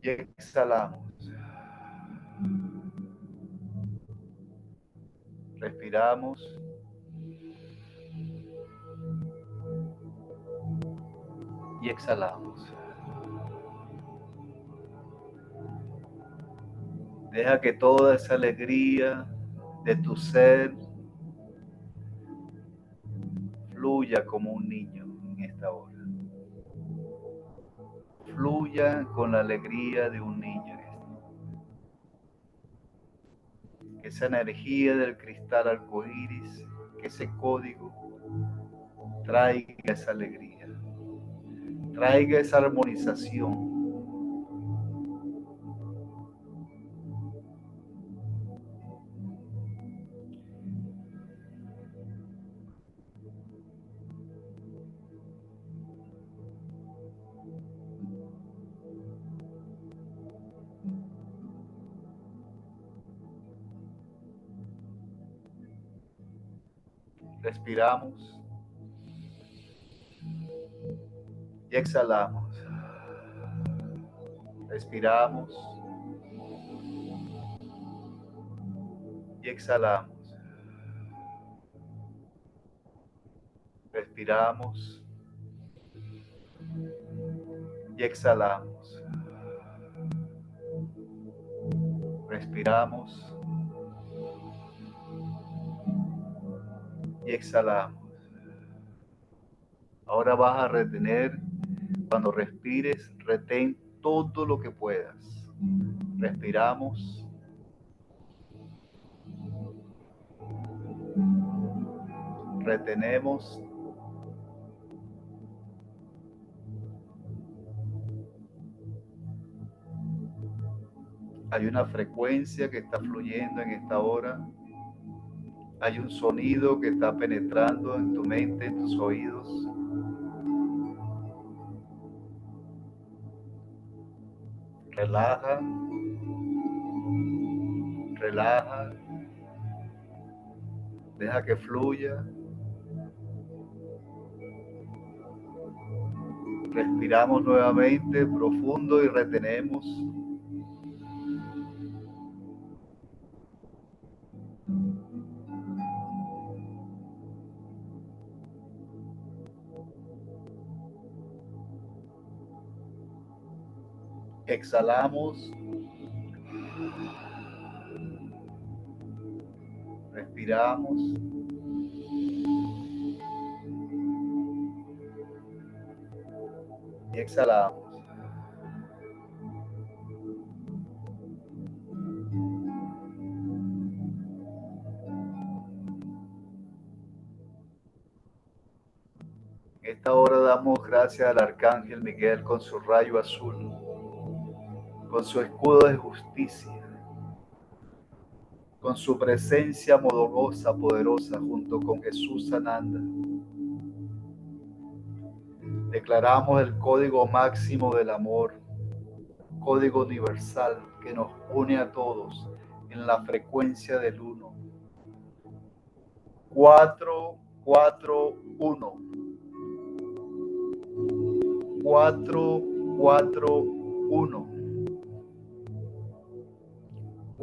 y exhalamos. Respiramos. Y exhalamos. Deja que toda esa alegría de tu ser fluya como un niño en esta hora. Fluya con la alegría de un niño. Que esa energía del cristal arcoíris, que ese código traiga esa alegría, traiga esa armonización Respiramos. Y exhalamos. Respiramos. Y exhalamos. Respiramos. Y exhalamos. Respiramos. y exhalamos. Ahora vas a retener, cuando respires, retén todo lo que puedas. Respiramos. Retenemos hay una frecuencia que está fluyendo en esta hora hay un sonido que está penetrando en tu mente, en tus oídos. Relaja. Relaja. Deja que fluya. Respiramos nuevamente profundo y retenemos. Exhalamos. Respiramos. Y exhalamos. Esta hora damos gracias al Arcángel Miguel con su rayo azul con su escudo de justicia, con su presencia modorosa, poderosa, junto con Jesús Sananda. Declaramos el código máximo del amor, código universal que nos une a todos en la frecuencia del uno. 4, 4, 1. 4, 4, 1.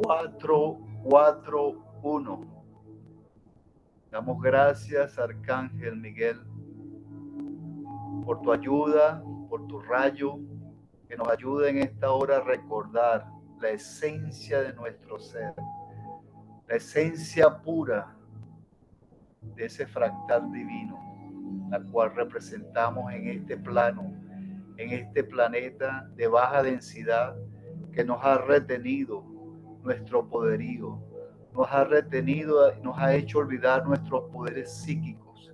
4, 4, 1. Damos gracias, Arcángel Miguel, por tu ayuda, por tu rayo, que nos ayuda en esta hora a recordar la esencia de nuestro ser, la esencia pura de ese fractal divino, la cual representamos en este plano, en este planeta de baja densidad que nos ha retenido nuestro poderío, nos ha retenido, nos ha hecho olvidar nuestros poderes psíquicos,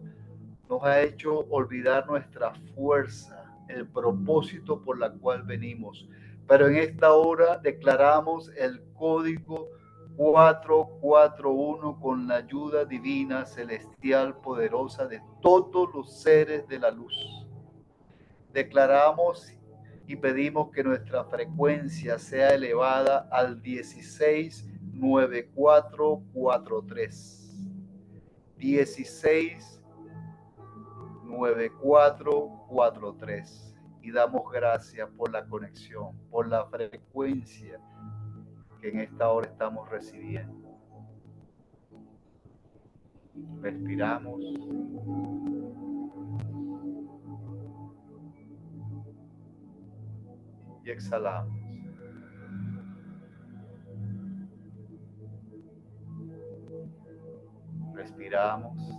nos ha hecho olvidar nuestra fuerza, el propósito por la cual venimos. Pero en esta hora declaramos el código 441 con la ayuda divina, celestial, poderosa de todos los seres de la luz. Declaramos y pedimos que nuestra frecuencia sea elevada al 169443. 169443. Y damos gracias por la conexión, por la frecuencia que en esta hora estamos recibiendo. Respiramos. Exhalamos. Respiramos.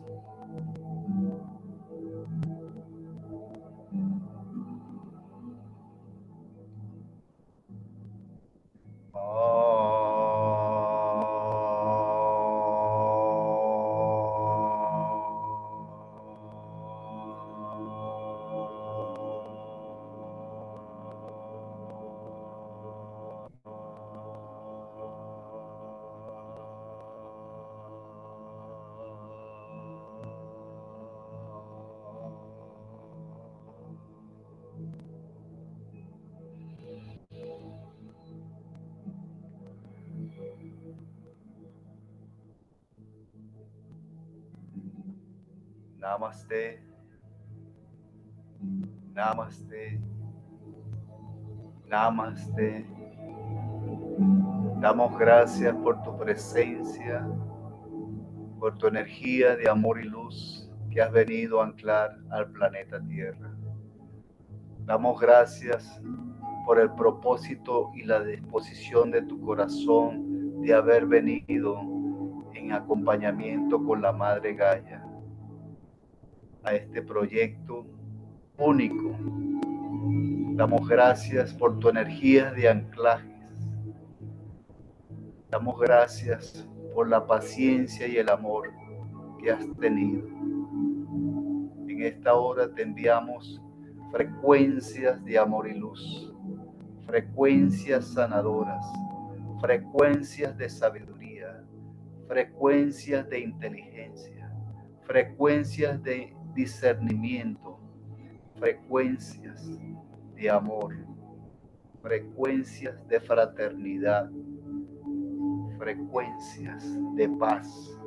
Namaste. Namaste. Namaste. Damos gracias por tu presencia, por tu energía de amor y luz que has venido a anclar al planeta Tierra. Damos gracias por el propósito y la disposición de tu corazón de haber venido en acompañamiento con la Madre Gaia a este proyecto único. Damos gracias por tu energía de anclajes. Damos gracias por la paciencia y el amor que has tenido. En esta hora te enviamos frecuencias de amor y luz, frecuencias sanadoras, frecuencias de sabiduría, frecuencias de inteligencia, frecuencias de discernimiento, frecuencias de amor, frecuencias de fraternidad, frecuencias de paz,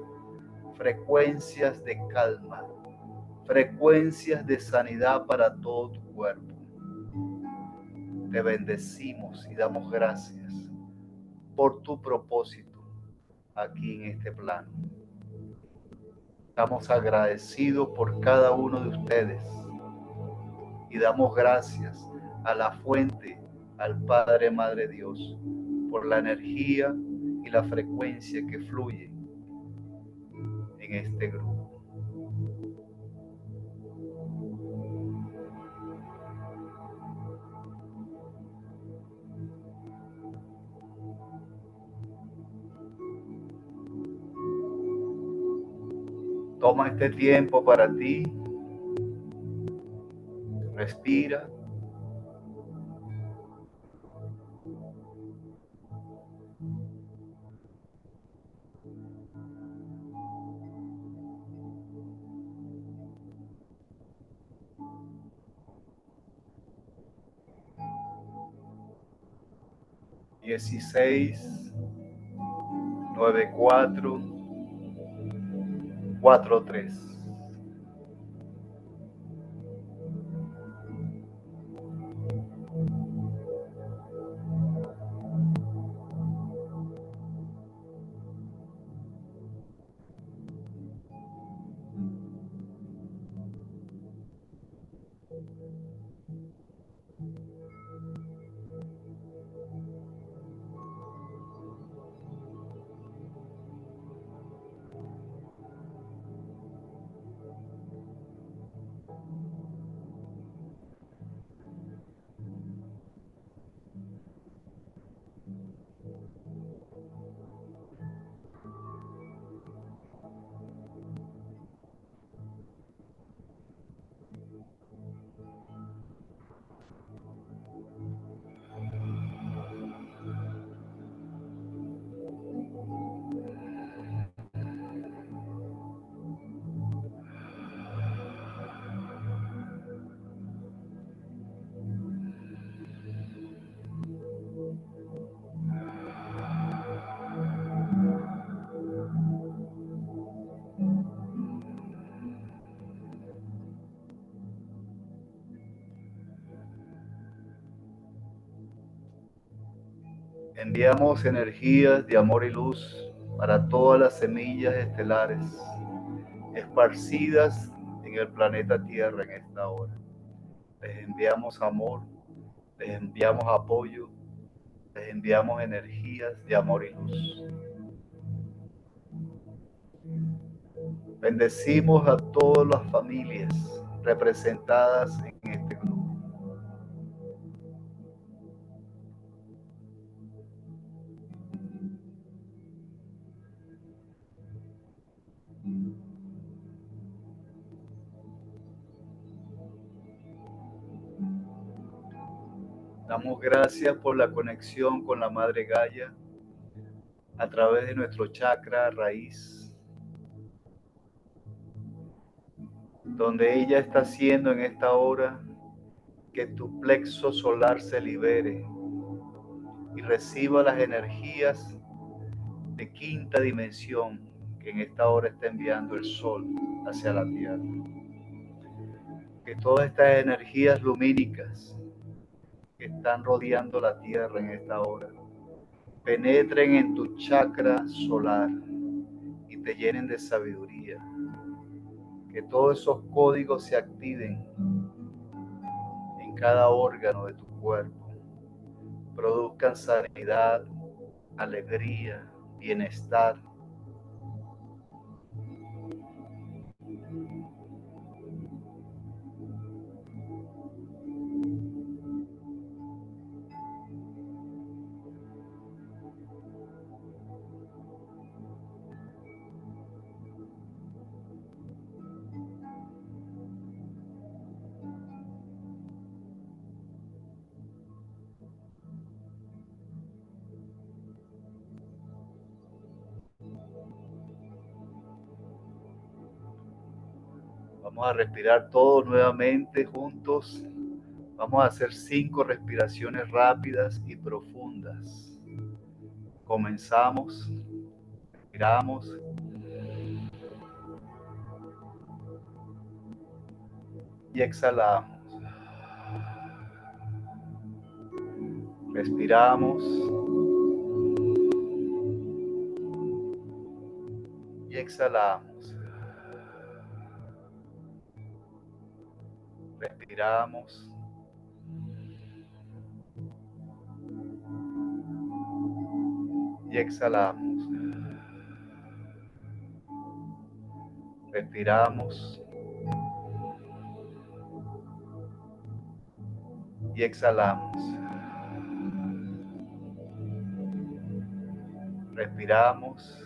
frecuencias de calma, frecuencias de sanidad para todo tu cuerpo. Te bendecimos y damos gracias por tu propósito aquí en este plano. Estamos agradecidos por cada uno de ustedes y damos gracias a la fuente, al Padre, Madre Dios, por la energía y la frecuencia que fluye en este grupo. Toma este tiempo para ti. Respira. Dieciséis, nueve, cuatro. 4-3. Enviamos energías de amor y luz para todas las semillas estelares esparcidas en el planeta Tierra en esta hora. Les enviamos amor, les enviamos apoyo, les enviamos energías de amor y luz. Bendecimos a todas las familias representadas en Gracias por la conexión con la Madre Gaia a través de nuestro chakra raíz, donde ella está haciendo en esta hora que tu plexo solar se libere y reciba las energías de quinta dimensión que en esta hora está enviando el sol hacia la tierra. Que todas estas energías lumínicas están rodeando la tierra en esta hora penetren en tu chakra solar y te llenen de sabiduría. Que todos esos códigos se activen en cada órgano de tu cuerpo. Produzcan sanidad, alegría, bienestar Vamos a respirar todos nuevamente juntos. Vamos a hacer cinco respiraciones rápidas y profundas. Comenzamos. Respiramos. Y exhalamos. Respiramos. Y exhalamos. Respiramos. Y exhalamos. Respiramos. Y exhalamos. Respiramos.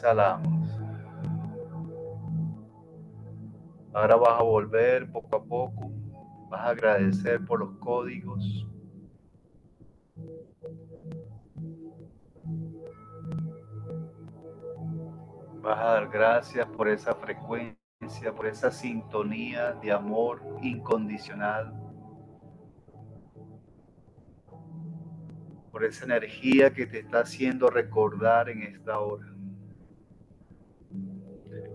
Exhalamos. Ahora vas a volver poco a poco. Vas a agradecer por los códigos. Vas a dar gracias por esa frecuencia, por esa sintonía de amor incondicional. por esa energía que te está haciendo recordar en esta hora.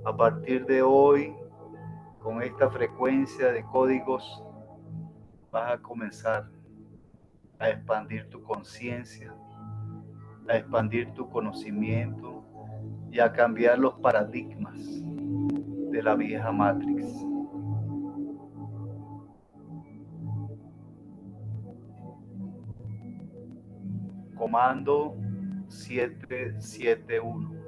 A partir de hoy, con esta frecuencia de códigos, vas a comenzar a expandir tu conciencia, a expandir tu conocimiento y a cambiar los paradigmas de la vieja Matrix. Comando 771.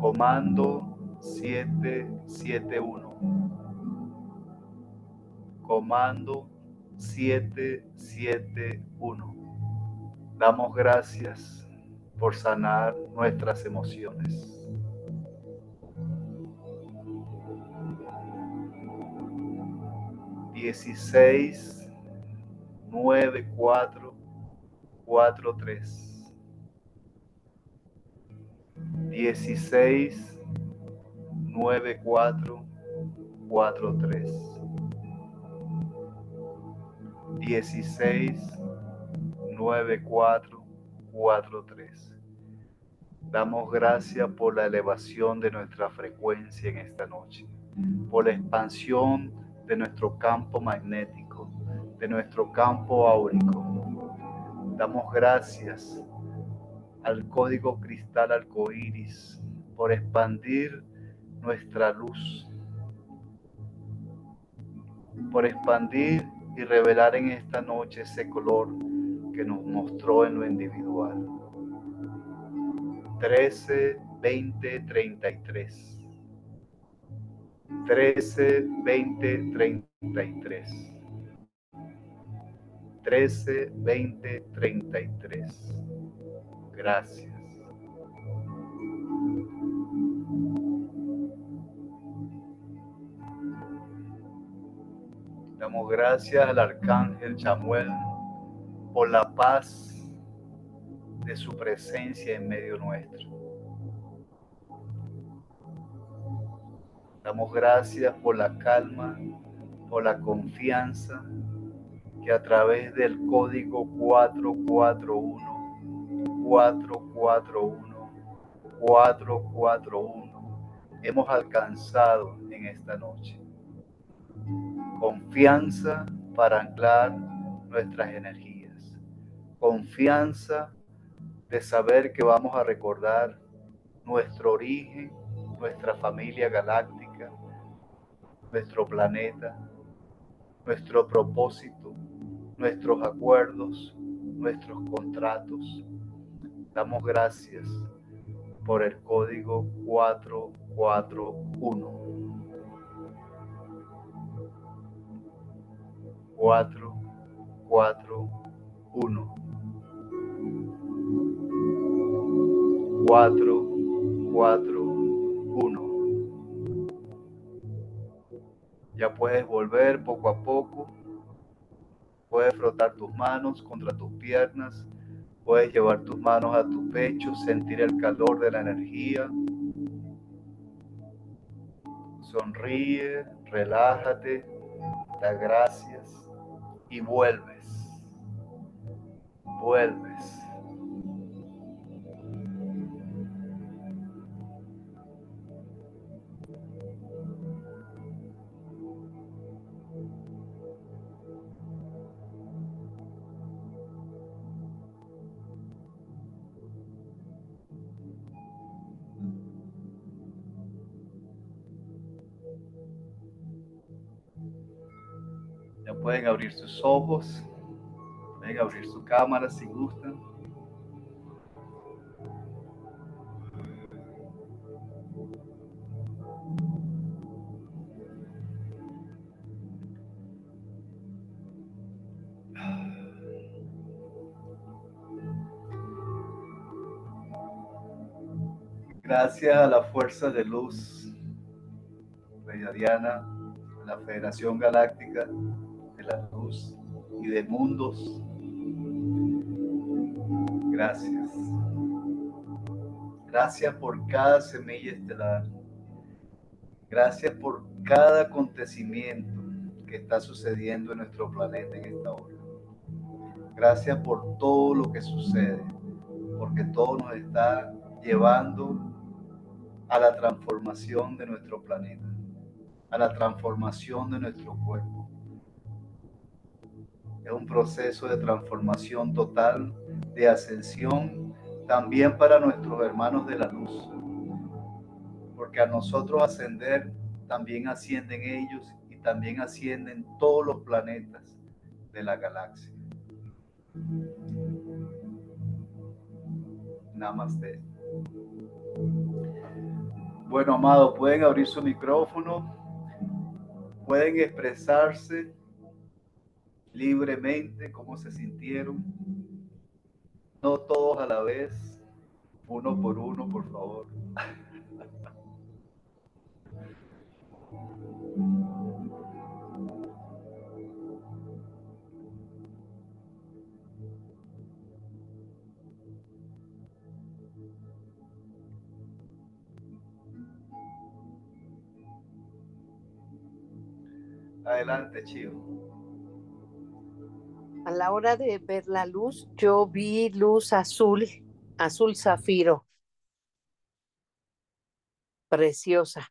Comando 771. Comando 771. Damos gracias por sanar nuestras emociones. Dieciséis 9443 16 9443 16 9443 Damos gracias por la elevación de nuestra frecuencia en esta noche, por la expansión de nuestro campo magnético de nuestro campo áurico. Damos gracias al código cristal arcoíris por expandir nuestra luz, por expandir y revelar en esta noche ese color que nos mostró en lo individual. 13, 20, 33. 13, 20, 33. 13 20 33. Gracias. Damos gracias al arcángel Chamuel por la paz de su presencia en medio nuestro. Damos gracias por la calma, por la confianza a través del código 441, 441, 441 hemos alcanzado en esta noche. Confianza para anclar nuestras energías. Confianza de saber que vamos a recordar nuestro origen, nuestra familia galáctica, nuestro planeta, nuestro propósito, nuestros acuerdos, nuestros contratos. Damos gracias por el código 441. 441. 441. Ya puedes volver poco a poco Puedes frotar tus manos contra tus piernas. Puedes llevar tus manos a tu pecho, sentir el calor de la energía. Sonríe, relájate, da gracias y vuelves. Vuelves. Pueden abrir sus ojos, pueden abrir su cámara si gustan. Gracias a la fuerza de luz de Diana, la Federación Galáctica, la luz y de mundos. Gracias. Gracias por cada semilla estelar. Gracias por cada acontecimiento que está sucediendo en nuestro planeta en esta hora. Gracias por todo lo que sucede, porque todo nos está llevando a la transformación de nuestro planeta, a la transformación de nuestro cuerpo, es un proceso de transformación total, de ascensión, también para nuestros hermanos de la luz. Porque a nosotros ascender, también ascienden ellos y también ascienden todos los planetas de la galaxia. Namaste. Bueno, amado, pueden abrir su micrófono, pueden expresarse libremente cómo se sintieron. No todos a la vez, uno por uno, por favor. Adelante, Chio a la hora de ver la luz, yo vi luz azul, azul zafiro. Preciosa.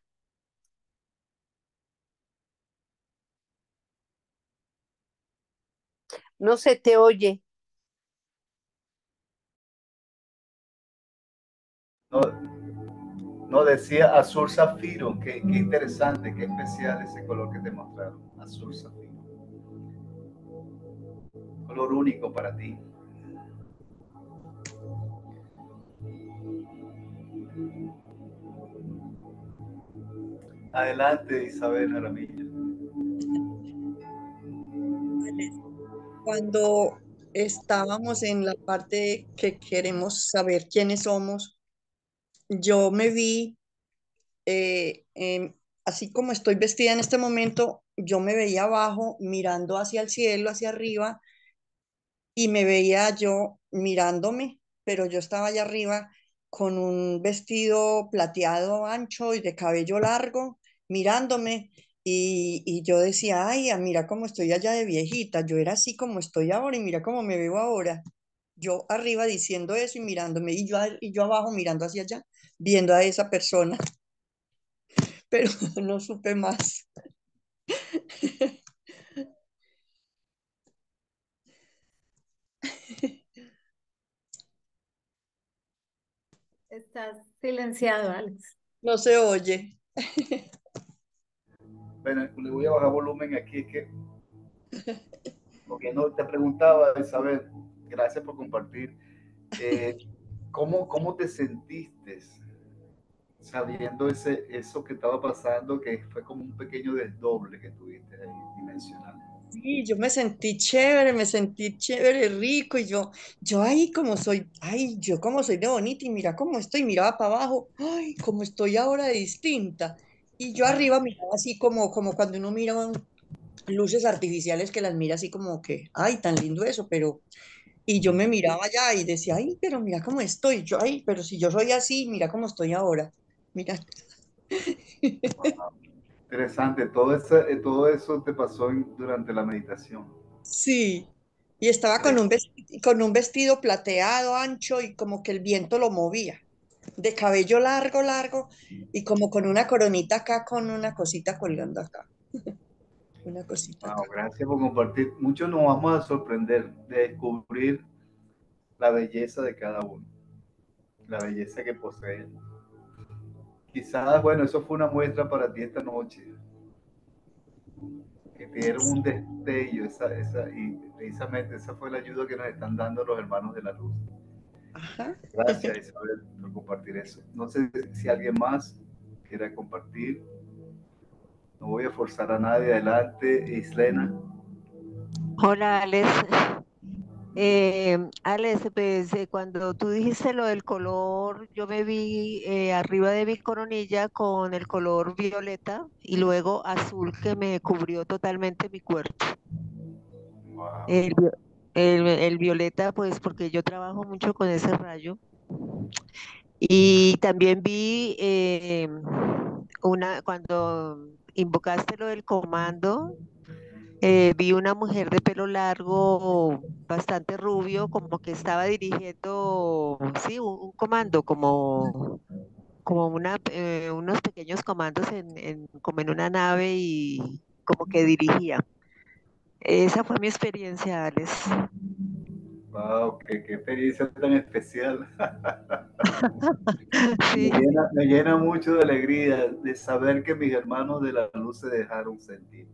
No se te oye. No, no decía azul zafiro. Qué, qué interesante, qué especial ese color que te mostraron. Azul zafiro color único para ti. Adelante, Isabel Aramilla. Cuando estábamos en la parte que queremos saber quiénes somos, yo me vi, eh, así como estoy vestida en este momento, yo me veía abajo mirando hacia el cielo, hacia arriba, y me veía yo mirándome, pero yo estaba allá arriba con un vestido plateado ancho y de cabello largo, mirándome, y, yo decía, ay, mira cómo estoy allá de viejita, yo era así como estoy ahora y mira cómo me veo ahora. Yo arriba diciendo eso y mirándome, y yo, y yo abajo mirando hacia allá, viendo a esa persona. Pero no supe más. Estás silenciado, Alex. No se oye. Bueno, le voy a bajar volumen aquí, que porque no te preguntaba, Isabel, gracias por compartir. Eh, ¿cómo, ¿Cómo te sentiste sabiendo ese, eso que estaba pasando, que fue como un pequeño desdoble que tuviste ahí dimensional? Sí, yo me sentí chévere, me sentí chévere, rico, y yo, yo ahí como soy, ay, yo como soy de bonita, y mira cómo estoy, miraba para abajo, ay, como estoy ahora de distinta. Y yo arriba miraba así como, como cuando uno mira luces artificiales que las mira así como que, ay, tan lindo eso, pero Y yo me miraba allá y decía, ay, pero mira cómo estoy. Yo, ay, pero si yo soy así, mira cómo estoy ahora. Mira. Interesante, todo eso, eh, todo eso te pasó durante la meditación. Sí, y estaba con un, vestido, con un vestido plateado, ancho, y como que el viento lo movía. De cabello largo, largo, y como con una coronita acá, con una cosita colgando acá. una cosita. gracias por compartir. Muchos nos vamos a sorprender de descubrir la belleza de cada uno, la belleza que posee. Quizás, bueno, eso fue una muestra para ti esta noche. Que te dieron un destello, esa, esa, y precisamente esa fue la ayuda que nos están dando los hermanos de la luz. Gracias Isabel por compartir eso. No sé si alguien más quiera compartir. No voy a forzar a nadie. Adelante, Islena. Hola, Alex. Eh, Alex, pues, eh, cuando tú dijiste lo del color, yo me vi eh, arriba de mi coronilla con el color violeta y luego azul que me cubrió totalmente mi cuerpo. El, violeta, pues porque yo trabajo mucho con ese rayo. Y también vi una, cuando invocaste lo del comando, eh, vi una mujer de pelo largo, bastante rubio, como que estaba dirigiendo, sí, un, comando, como, como una, eh, unos pequeños comandos en, como en una nave y como que dirigía. Esa fue mi experiencia, Alex. Wow, qué, experiencia tan especial. me, llena, me llena mucho de alegría de saber que mis hermanos de la luz se dejaron sentir.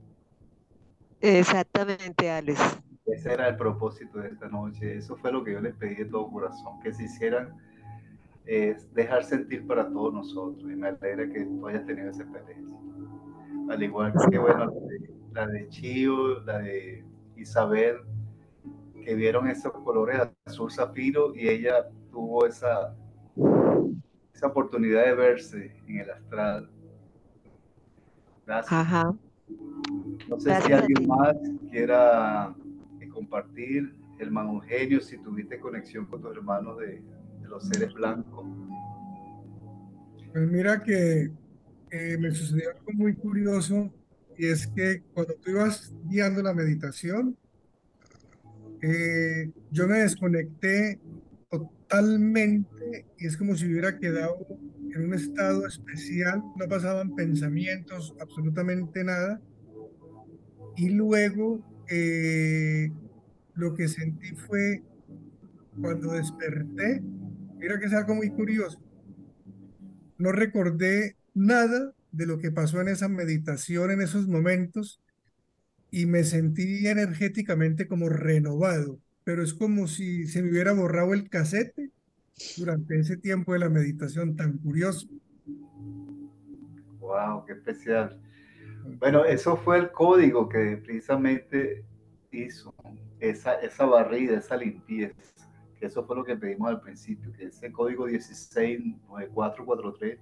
Exactamente, Alex. Ese era el propósito de esta noche. Eso fue lo que yo les pedí de todo corazón, que se hicieran dejar sentir para todos nosotros. Y me alegra que tú hayas tenido esa experiencia. Al igual que, bueno, la de, Chío, la de Isabel, que vieron esos colores azul zafiro y ella tuvo esa, esa oportunidad de verse en el astral. Gracias. Ajá. No sé si alguien más quiera eh, compartir, hermano Eugenio, si tuviste conexión con tus hermanos de, los seres blancos. Pues mira que me sucedió algo muy curioso y es que cuando tú ibas guiando la meditación, eh, yo me desconecté totalmente y es como si hubiera quedado en un estado especial, no pasaban pensamientos, absolutamente nada. Y luego eh, lo que sentí fue cuando desperté, mira que es algo muy curioso, no recordé nada de lo que pasó en esa meditación, en esos momentos, y me sentí energéticamente como renovado, pero es como si se me hubiera borrado el casete durante ese tiempo de la meditación tan curioso. Wow, qué especial. Bueno, eso fue el código que precisamente hizo esa, esa barrida, esa limpieza. Que eso fue lo que pedimos al principio, que ese código 169443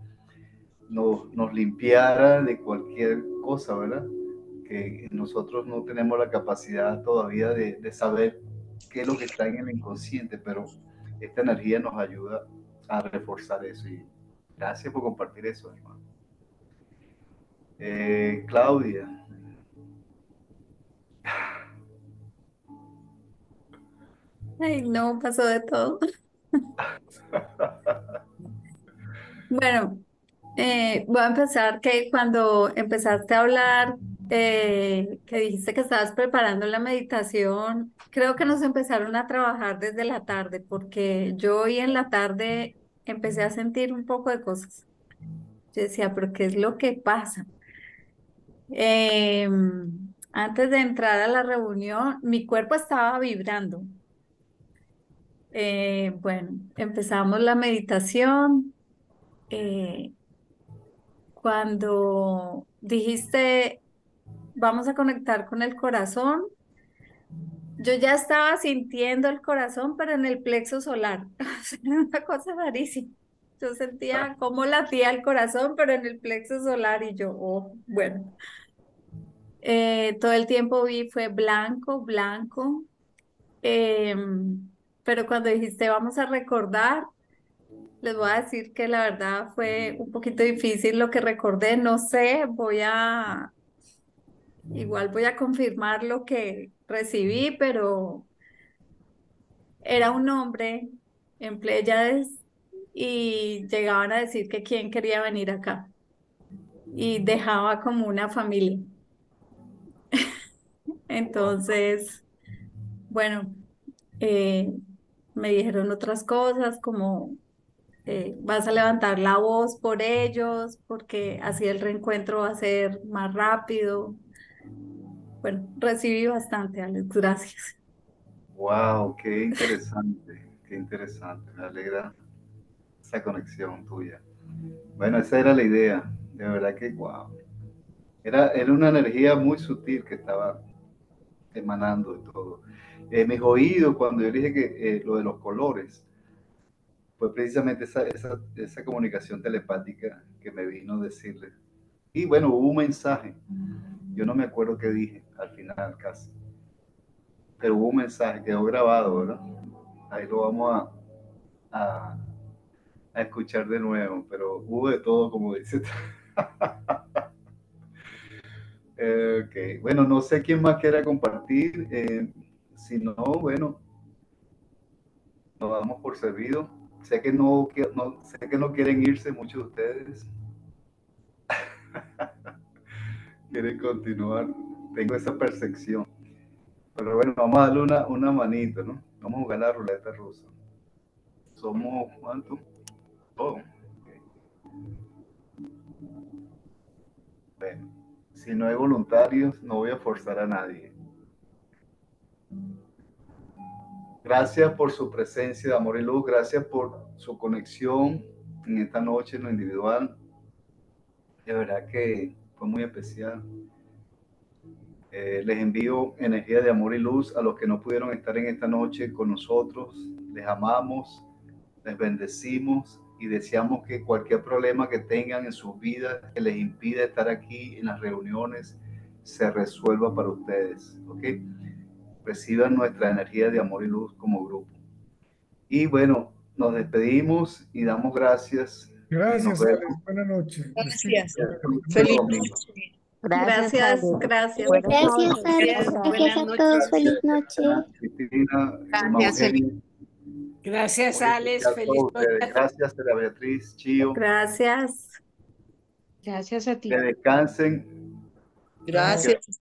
nos, nos limpiara de cualquier cosa, ¿verdad? Que nosotros no tenemos la capacidad todavía de, de saber qué es lo que está en el inconsciente, pero esta energía nos ayuda a reforzar eso. Y gracias por compartir eso, hermano. Eh, Claudia. Ay, no, pasó de todo. Bueno, eh, voy a empezar que cuando empezaste a hablar, eh, que dijiste que estabas preparando la meditación, creo que nos empezaron a trabajar desde la tarde, porque yo hoy en la tarde empecé a sentir un poco de cosas. Yo decía, pero ¿qué es lo que pasa? Em, antes de entrar a la reunión, mi cuerpo estaba vibrando. Eh, bueno, empezamos la meditación. Eh, cuando dijiste, vamos a conectar con el corazón, yo ya estaba sintiendo el corazón, pero en el plexo solar. una cosa rarísima. Yo sentía cómo latía el corazón, pero en el plexo solar y yo, oh, bueno. Eh, todo el tiempo vi fue blanco, blanco. Em, pero cuando dijiste vamos a recordar, les voy a decir que la verdad fue un poquito difícil lo que recordé, no sé, voy a, igual voy a confirmar lo que recibí, pero era un hombre en Pléyades y llegaban a decir que quién quería venir acá y dejaba como una familia. Entonces, bueno, eh, me dijeron otras cosas como eh, vas a levantar la voz por ellos porque así el reencuentro va a ser más rápido. Bueno, recibí bastante, Alex, gracias. Wow, qué interesante, qué interesante, me alegra esa conexión tuya. Bueno, esa era la idea, de verdad que wow. Era, era una energía muy sutil que estaba emanando y todo. Eh, mis oídos, cuando yo dije que eh, lo de los colores, fue precisamente esa, esa, esa, comunicación telepática que me vino a decirle. Y bueno, hubo un mensaje. Yo no me acuerdo qué dije al final casi. Pero hubo un mensaje, quedó grabado, ¿verdad? Ahí lo vamos a, a, escuchar de nuevo, pero hubo de todo, como dice. ok, bueno, no sé quién más quiera compartir. Eh, si no, bueno, nos damos por servido. Sé que no, no, sé que no quieren irse muchos de ustedes. quieren continuar. Tengo esa percepción. Pero bueno, vamos a darle una, una manita, ¿no? Vamos a jugar la ruleta rusa. Somos, ¿cuánto? Oh. Bueno, si no hay voluntarios, no voy a forzar a nadie. Gracias por su presencia amor y luz, gracias por su conexión en esta noche en lo individual. De verdad que fue muy especial. Eh, les envío energía de amor y luz a los que no pudieron estar en esta noche con nosotros. Les amamos, les bendecimos y deseamos que cualquier problema que tengan en sus vidas que les impida estar aquí en las reuniones se resuelva para ustedes. ¿Ok? Reciban nuestra energía de amor y luz como grupo. Y bueno, nos despedimos y damos gracias. Gracias, Alex. Buenas noches. Gracias. Feliz noche. Gracias, gracias. Gracias, Alex. Gracias a todos. Feliz noche. Cristina, Gracias, Gracias, Alex. Feliz noche. Gracias, Ana Beatriz, Chío. Gracias. Gracias a ti. Que descansen. Gracias.